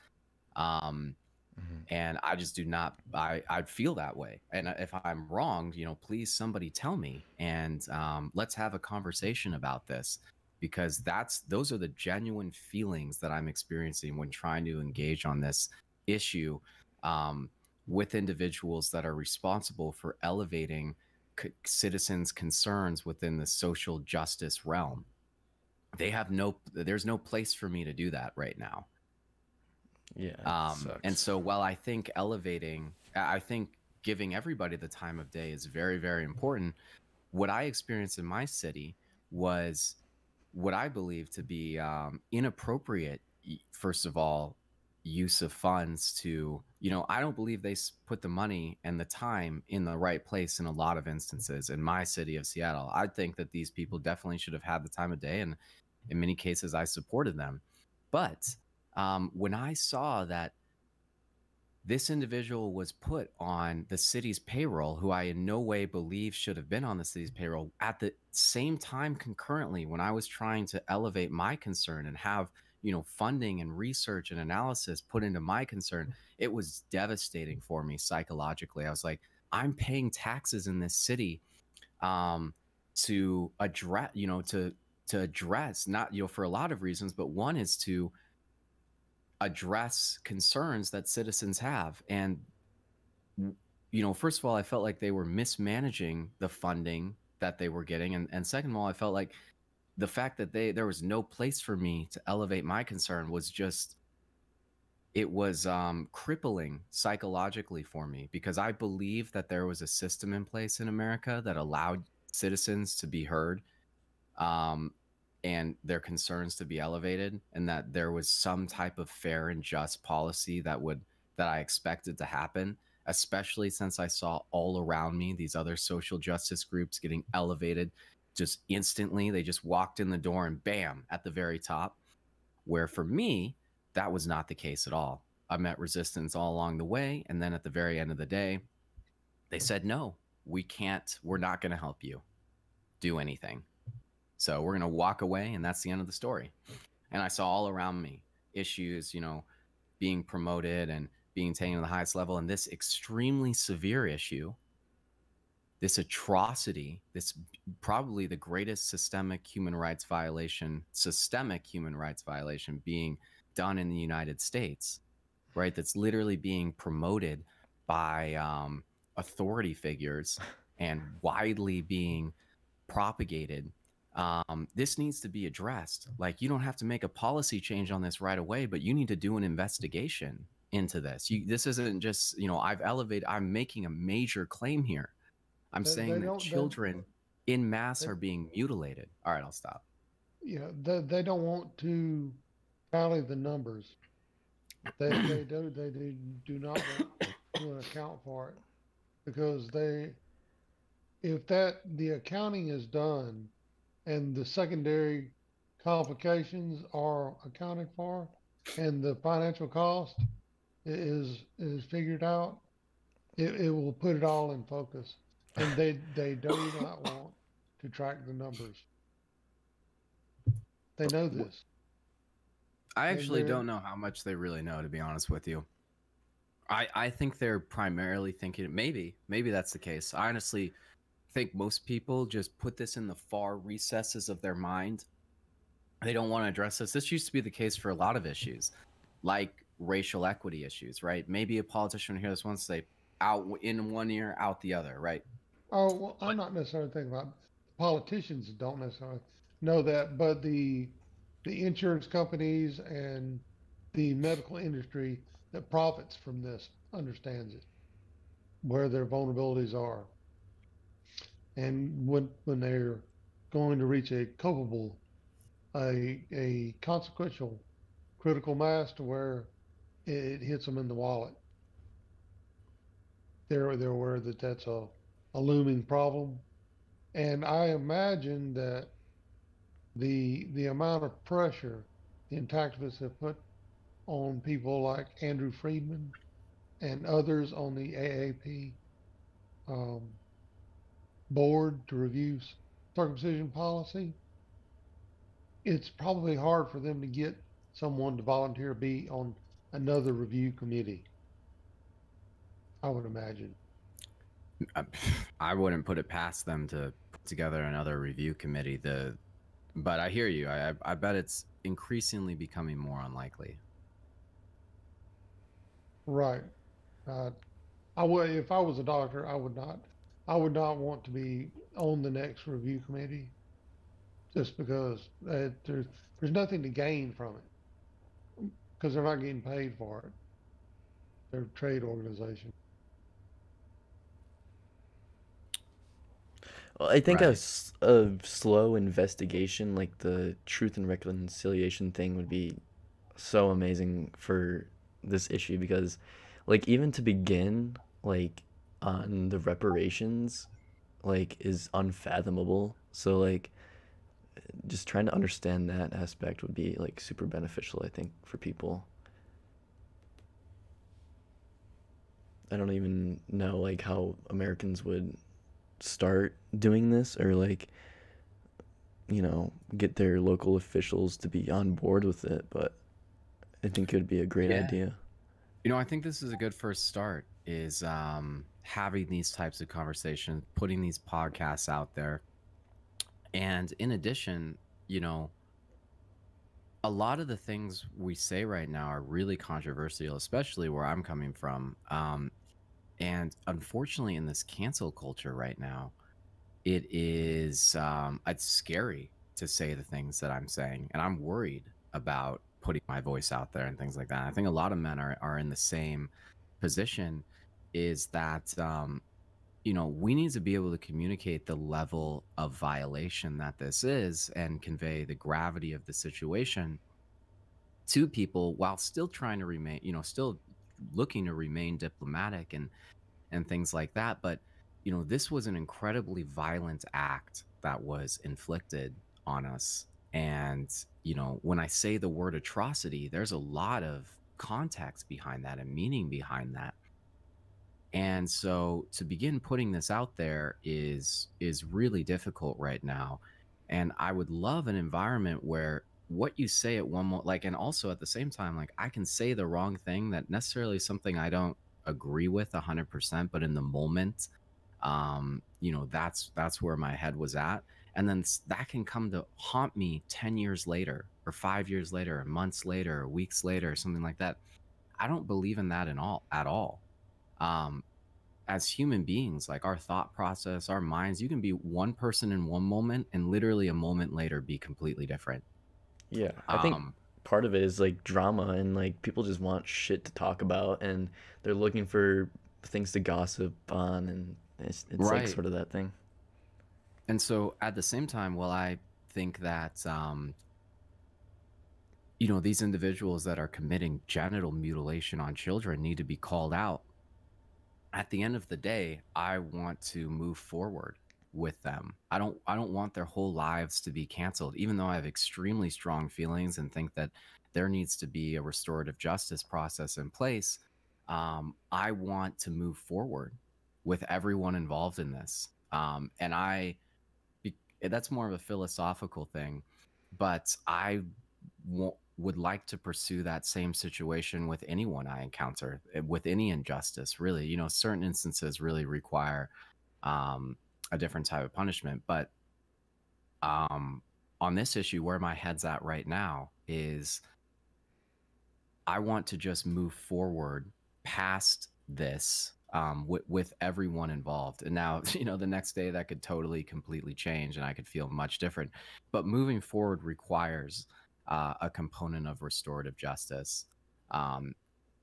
Um, Mhm. and I just do not I I feel that way. And if I'm wrong, you know, please somebody tell me and um, let's have a conversation about this because that's those are the genuine feelings that I'm experiencing when trying to engage on this issue um, with individuals that are responsible for elevating c- citizens' concerns within the social justice realm. They have no, there's no place for me to do that right now. Yeah. Um, and so while I think elevating, I think giving everybody the time of day is very, very important. What I experienced in my city was what I believe to be um, inappropriate, first of all, use of funds to, you know, I don't believe they put the money and the time in the right place in a lot of instances in my city of Seattle. I think that these people definitely should have had the time of day. And in many cases, I supported them. But um, when I saw that this individual was put on the city's payroll, who I in no way believe should have been on the city's payroll, at the same time, concurrently, when I was trying to elevate my concern and have you know funding and research and analysis put into my concern, it was devastating for me psychologically. I was like, I'm paying taxes in this city um, to address, you know, to to address not you know for a lot of reasons, but one is to address concerns that citizens have. And you know first of all i felt like they were mismanaging the funding that they were getting. And, and second of all i felt like the fact that they there was no place for me to elevate my concern was just it was um, crippling psychologically for me because i believe that there was a system in place in america that allowed citizens to be heard um, and their concerns to be elevated and that there was some type of fair and just policy that would that I expected to happen especially since I saw all around me these other social justice groups getting elevated just instantly they just walked in the door and bam at the very top where for me that was not the case at all I met resistance all along the way and then at the very end of the day they said no we can't we're not going to help you do anything so we're going to walk away, and that's the end of the story. And I saw all around me issues, you know, being promoted and being taken to the highest level. And this extremely severe issue, this atrocity, this probably the greatest systemic human rights violation, systemic human rights violation being done in the United States, right? That's literally being promoted by um, authority figures <laughs> and widely being propagated um, this needs to be addressed. Like, you don't have to make a policy change on this right away, but you need to do an investigation into this. You, this isn't just, you know, I've elevated, I'm making a major claim here. I'm They- they saying that they- children in mass are being mutilated. All right, I'll stop. Yeah, they, they don't want to tally the numbers. They, they do, they do, do not want to account for it because they, if that, the accounting is done and the secondary complications are accounted for and the financial cost is, is figured out, it, it will put it all in focus. And they, they do not want to track the numbers. They know this. I actually don't know how much they really know, to be honest with you. I, I think they're primarily thinking maybe maybe that's the case. I honestly think most people just put this in the far recesses of their mind. They don't want to address this. This used to be the case for a lot of issues, like racial equity issues, right? Maybe a politician here this wants to say out in one ear, out the other, right? Oh, well, I'm not necessarily thinking about politicians don't necessarily know that, but the the insurance companies and the medical industry that profits from this understands it, where their vulnerabilities are, and when when they're going to reach a culpable, a a consequential, critical mass to where it hits them in the wallet. They're they're aware that that's a, a looming problem, and I imagine that the the amount of pressure the intactivists have put on people like Andrew Freedman and others on the AAP um, board to review circumcision policy, it's probably hard for them to get someone to volunteer to be on another review committee. I would imagine. I, wouldn't put it past them to put together another review committee. The, but I hear you. I I bet it's increasingly becoming more unlikely. Right. Uh, I would, if I was a doctor, I would not, I would not want to be on the next review committee, just because uh, there's there's nothing to gain from it, because they're not getting paid for it. They're a trade organization. I think a, Right. s- a slow investigation, like the Truth and Reconciliation thing, would be so amazing for this issue because, like, even to begin, like, on the reparations, like, is unfathomable. So, like, just trying to understand that aspect would be, like, super beneficial, I think, for people. I don't even know, like, how Americans would start doing this or like you know get their local officials to be on board with it but i think it would be a great Yeah. idea You know, I think this is a good first start. Is um, having these types of conversations, putting these podcasts out there, and in addition, you know, a lot of the things we say right now are really controversial, especially where I'm coming from. Um, and unfortunately, in this cancel culture right now, it is um, it's scary to say the things that I'm saying, and I'm worried about putting my voice out there and things like that. I think a lot of men are are in the same position. Is that um, you know we need to be able to communicate the level of violation that this is and convey the gravity of the situation to people while still trying to remain you know still looking to remain diplomatic and and things like that but you know this was an incredibly violent act that was inflicted on us. And you know when i say the word atrocity there's a lot of context behind that and meaning behind that. And so to begin putting this out there is is really difficult right now. And i would love an environment where what you say at one moment like and also at the same time like i can say the wrong thing that necessarily something i don't agree with 100% but in the moment um you know that's that's where my head was at. And then that can come to haunt me 10 years later or 5 years later or months later or weeks later or something like that. I don't believe in that in all at all. Um as human beings like our thought process our minds you can be one person in one moment and literally a moment later be completely different yeah i think um part of it is like drama and like people just want shit to talk about and they're looking for things to gossip on and it's, it's like sort of that thing. And so at the same time well i think that um you know these individuals that are committing genital mutilation on children need to be called out at the end of the day i want to move forward with them. I don't i don't want their whole lives to be canceled even though i have extremely strong feelings and think that there needs to be a restorative justice process in place um, i want to move forward with everyone involved in this. Um, and I that's more of a philosophical thing but i w- would like to pursue that same situation with anyone i encounter eh, with any injustice really. You know certain instances really require um, a different type of punishment but um, on this issue where my head's at right now is I want to just move forward past this um, with, with everyone involved. And now, <laughs> you know, the next day that could totally, completely change and I could feel much different. But moving forward requires uh, a component of restorative justice um,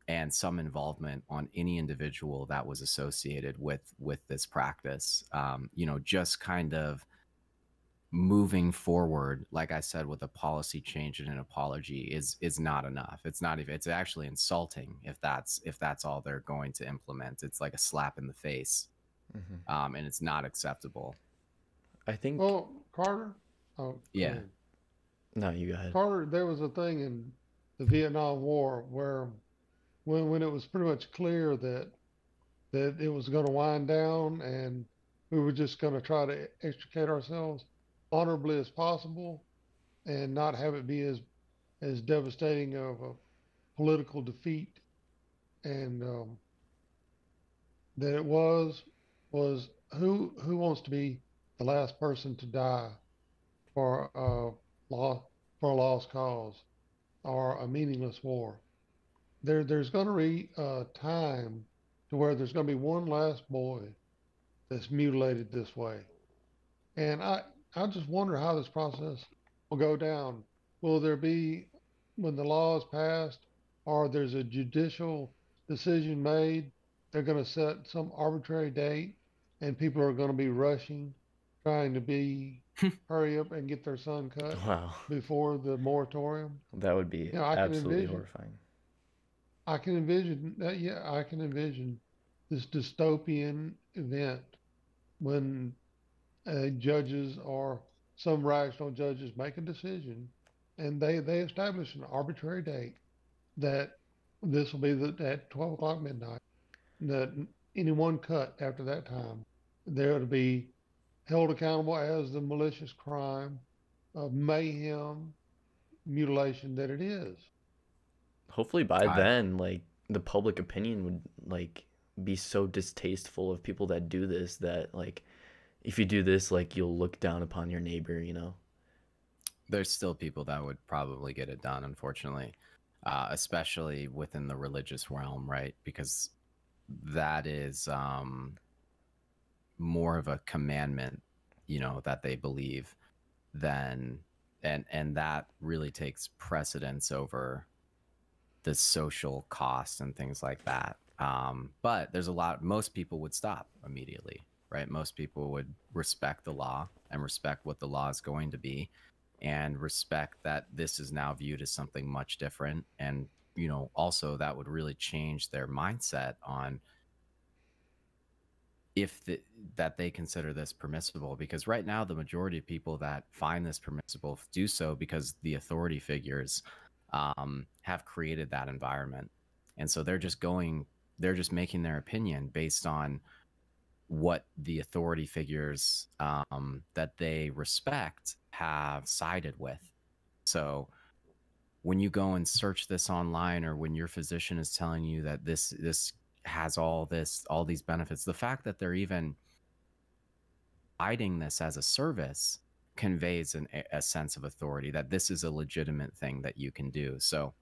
and some involvement on any individual that was associated with with this practice. Um, you know, just kind of moving forward like i said with a policy change and an apology is is not enough it's not even it's actually insulting if that's if that's all they're going to implement it's like a slap in the face hmm um and it's not acceptable I think. Well, Carter. Oh, Yeah. ahead. no, you go ahead. Carter, there was a thing in the Vietnam War where, when when it was pretty much clear that that it was going to wind down and we were just going to try to extricate ourselves honorably as possible, and not have it be as as devastating of a political defeat, and um, that it was was who who wants to be the last person to die for uh law for a lost cause or a meaningless war. There, there's going to be a time to where there's going to be one last boy that's mutilated this way, and I, I just wonder how this process will go down. Will there be when the law is passed, or there's a judicial decision made? They're going to set some arbitrary date, and people are going to be rushing, trying to be <laughs> hurry up and get their son cut Wow, before the moratorium. that would be I can absolutely horrifying. I can envision that. Yeah, I can envision this dystopian event when uh, judges or some rational judges make a decision, and they they establish an arbitrary date that this will be the, at twelve o'clock midnight. That anyone cut after that time, they're to be held accountable as the malicious crime of mayhem, mutilation that it is. Hopefully by I- then, like the public opinion would like be so distasteful of people that do this that like if you do this, like you'll look down upon your neighbor, you know? there's still people that would probably get it done unfortunately uh, especially within the religious realm right because that is um, more of a commandment you know that they believe than and and that really takes precedence over the social cost and things like that um, but there's a lot most people would stop immediately right? Most people would respect the law and respect what the law is going to be and respect that this is now viewed as something much different. And you know also that would really change their mindset on if the, that they consider this permissible because right now the majority of people that find this permissible do so because the authority figures um, have created that environment and so they're just going they're just making their opinion based on what the authority figures um, that they respect have sided with. So when you go and search this online, or when your physician is telling you that this this has all this all these benefits, the fact that they're even hiding this as a service conveys an, a sense of authority that this is a legitimate thing that you can do. So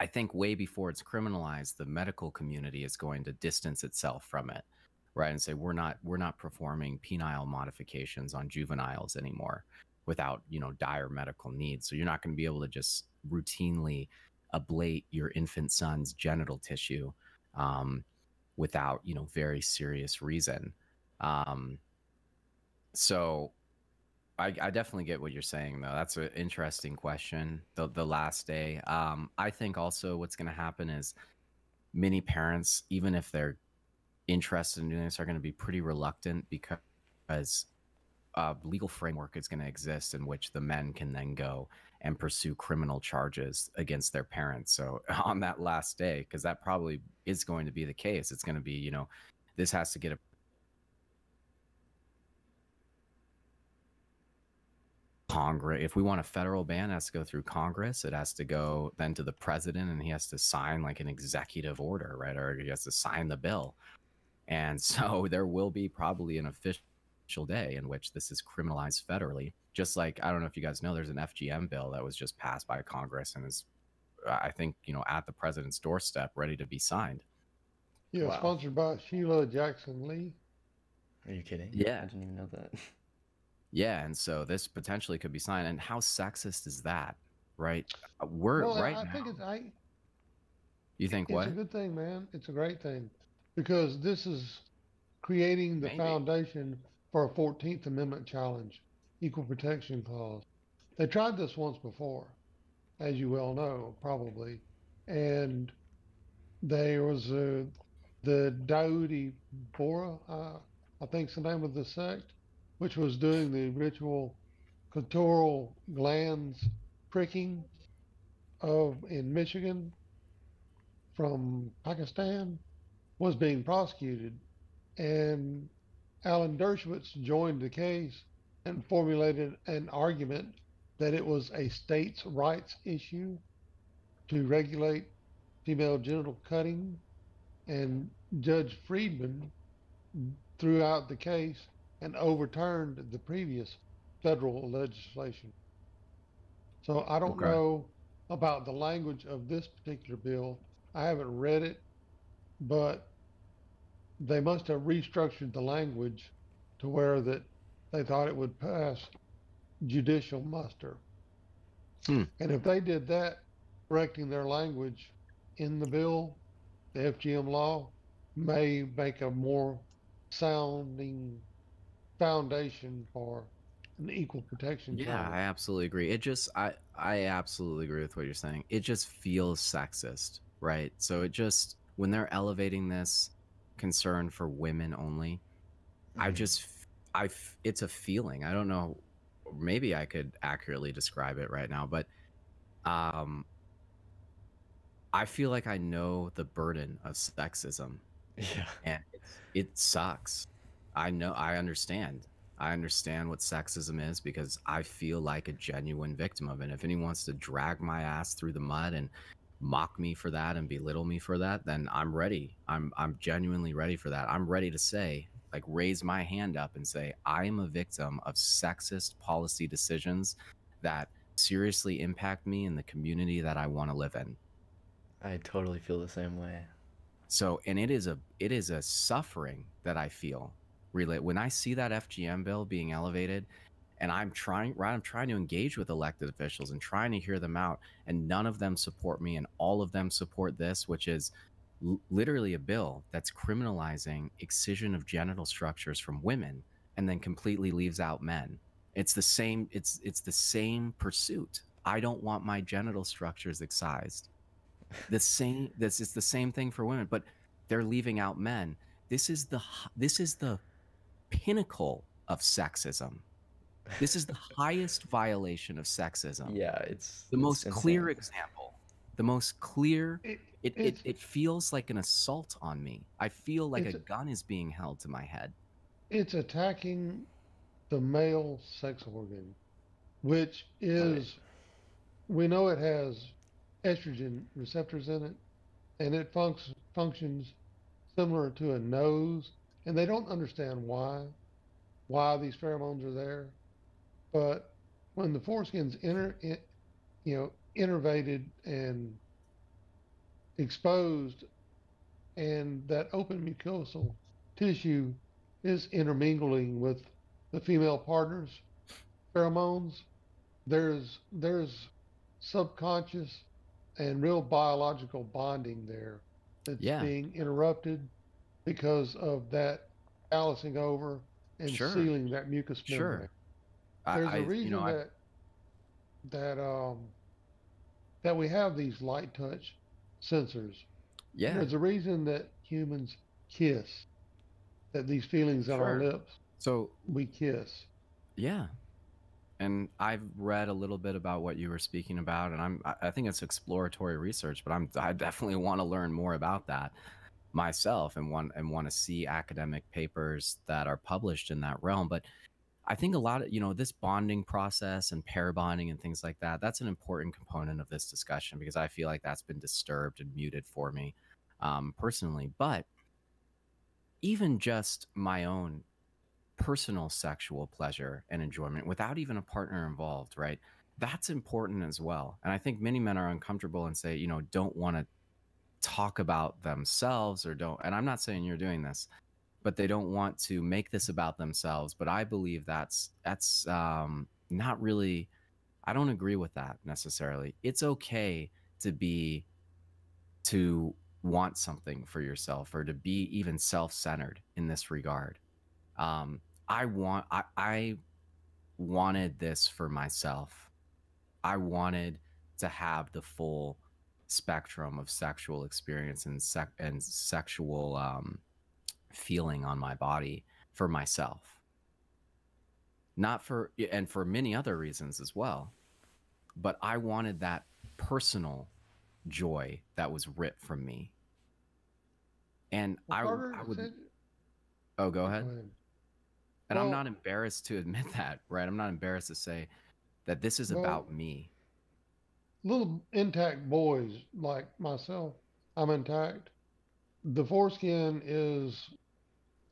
I think way before it's criminalized, the medical community is going to distance itself from it right and say we're not we're not performing penile modifications on juveniles anymore without you know dire medical needs so you're not going to be able to just routinely ablate your infant son's genital tissue um, without you know very serious reason um, so I, I definitely get what you're saying though. That's an interesting question the, the last day. Um, i think also what's going to happen is many parents even if they're interested in doing this are going to be pretty reluctant because a legal framework is going to exist in which the men can then go and pursue criminal charges against their parents. So <laughs> on that last day, because that probably is going to be the case, it's going to be, you know, this has to get Congress. If we want a federal ban, it has to go through Congress. It has to go then to the president, and he has to sign like an executive order, right? Or he has to sign the bill. And so <laughs> there will be probably an official day in which this is criminalized federally. Just like, I don't know if you guys know, there's an FGM bill that was just passed by Congress and is uh, I think you know at the president's doorstep, ready to be signed. Yeah, Wow. sponsored by Sheila Jackson Lee. Are you kidding? Yeah. I didn't even know that. <laughs> Yeah, and so this potentially could be signed. And how sexist is that, right? Uh, We're Well, right I now. think it's I, you think it's what? a good thing, man. It's a great thing because this is creating the Maybe. foundation for a 14th Amendment challenge, equal protection clause. They tried this once before, as you well know, probably, and there was uh, the Dawoodi Bohra, uh, I think's the name of the sect, which was doing the ritual clitoral glans pricking of in Michigan from Pakistan was being prosecuted, and Alan Dershowitz joined the case and formulated an argument that it was a states' rights issue to regulate female genital cutting, and Judge Friedman throughout the case and overturned the previous federal legislation. So I don't Okay. know about the language of this particular bill. I haven't read it, but they must have restructured the language to where that they thought it would pass judicial muster. Hmm. And if they did that, correcting their language in the bill, the FGM law may make a more sounding foundation for an equal protection. Yeah, challenge. I absolutely agree. It just I I absolutely agree with what you're saying. It just feels sexist, right? So it just when they're elevating this concern for women only, I Mhm. just f- I f- it's a feeling. I don't know maybe I could accurately describe it right now, but um I feel like I know the burden of sexism <laughs> Yeah. and it's, it sucks. I know, I understand. I understand what sexism is because I feel like a genuine victim of it. If anyone wants to drag my ass through the mud and mock me for that and belittle me for that, then I'm ready. I'm I'm genuinely ready for that. I'm ready to say, like, raise my hand up and say, I am a victim of sexist policy decisions that seriously impact me and the community that I want to live in. I totally feel the same way. So, and it is a it is a suffering that I feel relate when I see that FGM bill being elevated, and I'm trying right, I'm trying to engage with elected officials and trying to hear them out, and none of them support me, and all of them support this, which is l- literally a bill that's criminalizing excision of genital structures from women, and then completely leaves out men. It's the same. It's it's the same pursuit. I don't want my genital structures excised <laughs> the same this is the same thing for women but they're leaving out men this is the this is the pinnacle of sexism. This is the <laughs> highest violation of sexism. Yeah, it's the it's most clear example. The most clear It, it, it, it feels like an assault on me. I feel like a gun is being held to my head. It's attacking the male sex organ, which is, we know it has estrogen receptors in it, and it func- functions similar to a nose, and they don't understand why, why these pheromones are there. But when the foreskin's inter, in, you know, innervated and exposed, and that open mucosal tissue is intermingling with the female partner's pheromones. There's there's subconscious and real biological bonding there that's Yeah. being interrupted because of that callousing over and Sure. sealing that mucous Sure. membrane. I- There's I- a reason you know I, that that um that we have these light touch sensors. yeah There's a reason that humans kiss. That these feelings on our lips, so we kiss. Yeah. And I've read a little bit about what you were speaking about, and I'm I I think it's exploratory research, but I'm I definitely want to learn more about that myself and want and want to see academic papers that are published in that realm. But I think a lot of you know this bonding process and pair bonding and things like that. That's an important component of this discussion because I feel like that's been disturbed and muted for me um, personally. But even just my own personal sexual pleasure and enjoyment without even a partner involved, right? that's important as well. And I think many men are uncomfortable and say, you know, don't want to talk about themselves or don't. And I'm not saying you're doing this, but they don't want to make this about themselves. But I believe that's that's um, not really. I don't agree with that necessarily. It's okay to be to want something for yourself or to be even self-centered in this regard. Um, I want I, I wanted this for myself. I wanted to have the full spectrum of sexual experience and sec- and sexual um, feeling on my body for myself. Not for and for many other reasons as well. But I wanted that personal joy that was ripped from me. And Well, I, Carter, I would said- oh go ahead. And I'm not embarrassed to admit <laughs> that, right? I'm not embarrassed to say that this is Well- about me. Little intact boys like myself, I'm intact. The foreskin is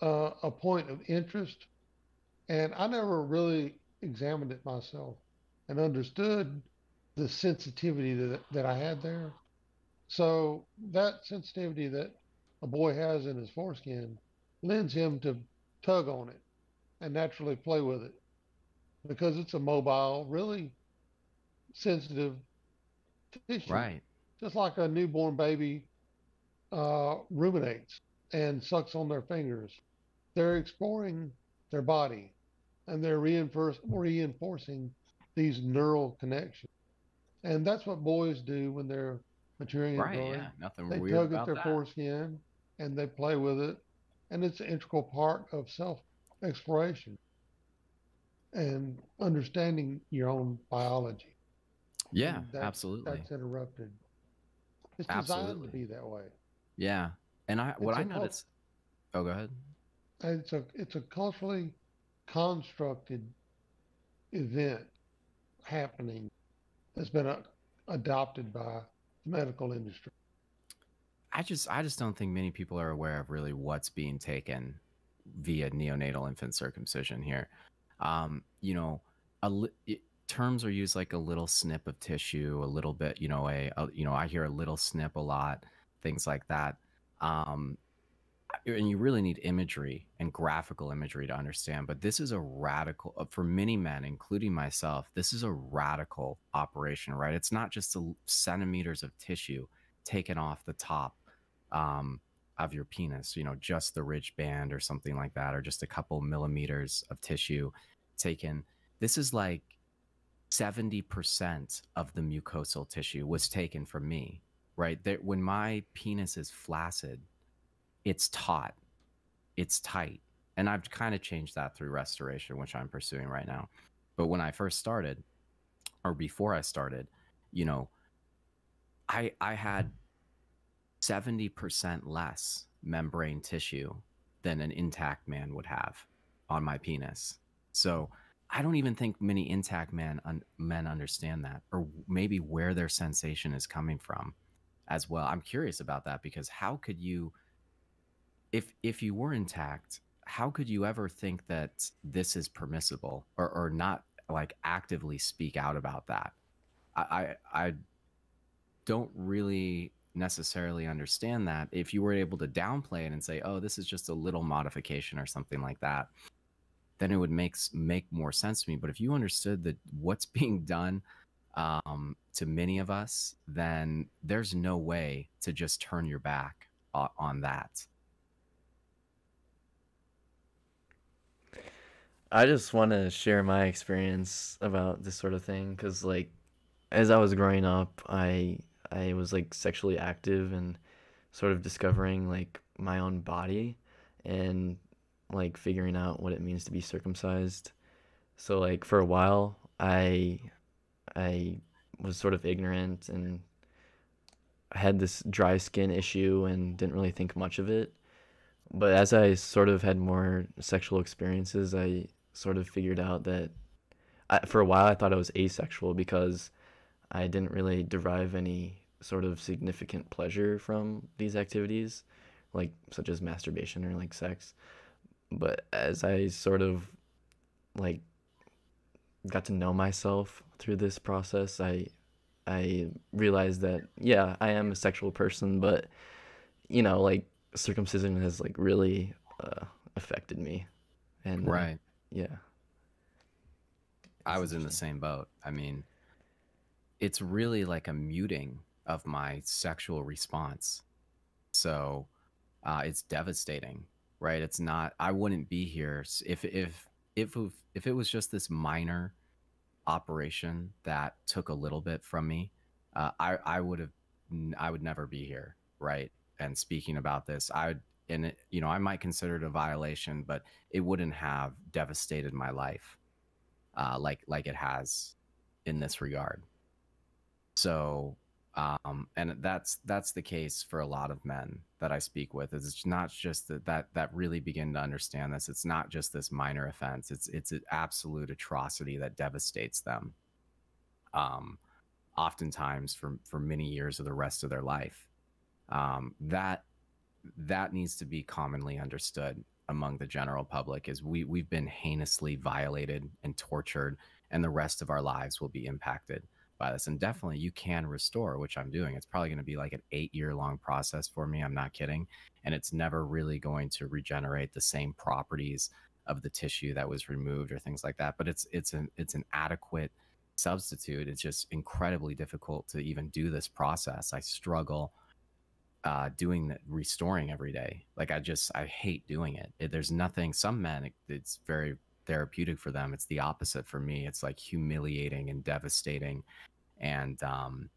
uh, a point of interest, and I never really examined it myself and understood the sensitivity that, that I had there. So that sensitivity that a boy has in his foreskin lends him to tug on it and naturally play with it because it's a mobile, really sensitive tissue. Right. Just like a newborn baby uh, ruminates and sucks on their fingers. They're exploring their body and they're reinforce, reinforcing these neural connections. And that's what boys do when they're maturing and Right. growing. Yeah. Nothing They weird tug about at their that. foreskin and they play with it. And it's an integral part of self exploration and understanding your own biology. Yeah, that- absolutely. That's interrupted. It's designed Absolutely. to be that way. Yeah. And I what It's I a cult- noticed Oh, go ahead. It's a it's a culturally constructed event happening that's been uh, adopted by the medical industry. I just I just don't think many people are aware of really what's being taken via neonatal infant circumcision here. Um, you know, a it, terms are used like a little snip of tissue, a little bit, you know, a, a you know, I hear a little snip a lot, things like that. Um, and you really need imagery and graphical imagery to understand. But this is a radical uh, for many men, including myself. This is a radical operation, right? It's not just a, centimeters of tissue taken off the top um, of your penis, you know, just the ridge band or something like that, or just a couple millimeters of tissue taken. This is like 70% of the mucosal tissue was taken from me, right? When my penis is flaccid, it's taut, it's tight. And I've kind of changed that through restoration, which I'm pursuing right now. But when I first started, or before I started, you know, I I had 70% less membrane tissue than an intact man would have on my penis. So I don't even think many intact men un- men understand that, or maybe where their sensation is coming from, as well. I'm curious about that because how could you, if if you were intact, how could you ever think that this is permissible or or not like actively speak out about that? I I, I don't really necessarily understand that if you were able to downplay it and say oh this is just a little modification or something like that then it would make make more sense to me. But if you understood that what's <laughs> being done um, to many of us then there's no way to just turn your back on that. I just want to share my experience about this sort of thing because, like, as I was growing up, I I was like sexually active and sort of discovering like my own body. And like figuring out what it means to be circumcised. So like for a while, I I was sort of ignorant and I had this dry skin issue and didn't really think much of it. But as I sort of had more sexual experiences, I sort of figured out that I, for a while I thought I was asexual because I didn't really derive any sort of significant pleasure from these activities, like such as masturbation or like sex. But as I sort of like got to know myself through this process, I I realized that yeah, I am a sexual person, but you know, like circumcision has like really uh, affected me, and uh, Right. yeah, I was in the same boat. I mean, it's really like a muting of my sexual response. So uh, it's devastating, right? It's not. I wouldn't be here if if if if it was just this minor operation that took a little bit from me. Uh, I I would have I would never be here, right? And speaking about this, I would and it, you know I might consider it a violation, but it wouldn't have devastated my life uh, like like it has in this regard. So, um, and that's that's the case for a lot of men that I speak with. is It's not just that that that really begin to understand this. It's not just this minor offense. It's it's an absolute atrocity that devastates them. Um, oftentimes for for many years of the rest of their life. Um, that that needs to be commonly understood among the general public is we we've been heinously violated and tortured and the rest of our lives will be impacted by this and definitely you can restore which i'm doing it's probably going to be like an eight year long process for me i'm not kidding and it's never really going to regenerate the same properties of the tissue that was removed or things like that but it's it's an it's an adequate substitute it's just incredibly difficult to even do this process i struggle uh, doing that, restoring every day. Like I just, I hate doing it. it there's nothing. Some men, it, it's very therapeutic for them. It's the opposite for me. It's like humiliating and devastating, and um,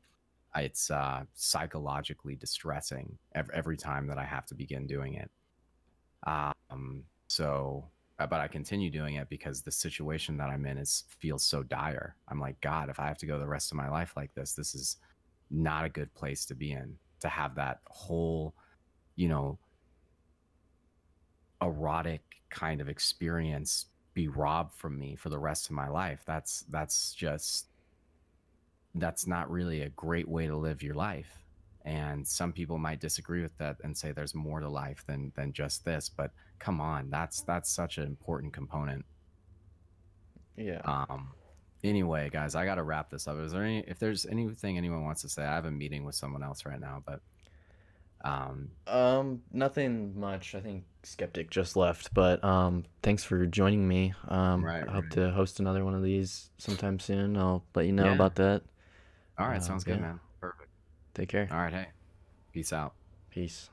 it's uh, psychologically distressing every, every time that I have to begin doing it. Um, so, uh, but I continue doing it because the situation that I'm in is feels so dire. I'm like, God, if I have to go the rest of my life like this, this is not a good place to be in. To have that whole, you know, erotic kind of experience be robbed from me for the rest of my life. That's that's just that's not really a great way to live your life. And some people might disagree with that and say there's more to life than than just this, but come on, that's that's such an important component. yeah. Um anyway, guys, I got to wrap this up. Is there any if there's anything anyone wants to say? I have a meeting with someone else right now, but um Um, nothing much. I think Skeptic just left, but um, thanks for joining me. Um, Right, I hope right. to host another one of these sometime soon. I'll let you know Yeah. about that. all right, Um, sounds good, yeah. man. Perfect. Take care. All right, hey. Peace out. Peace.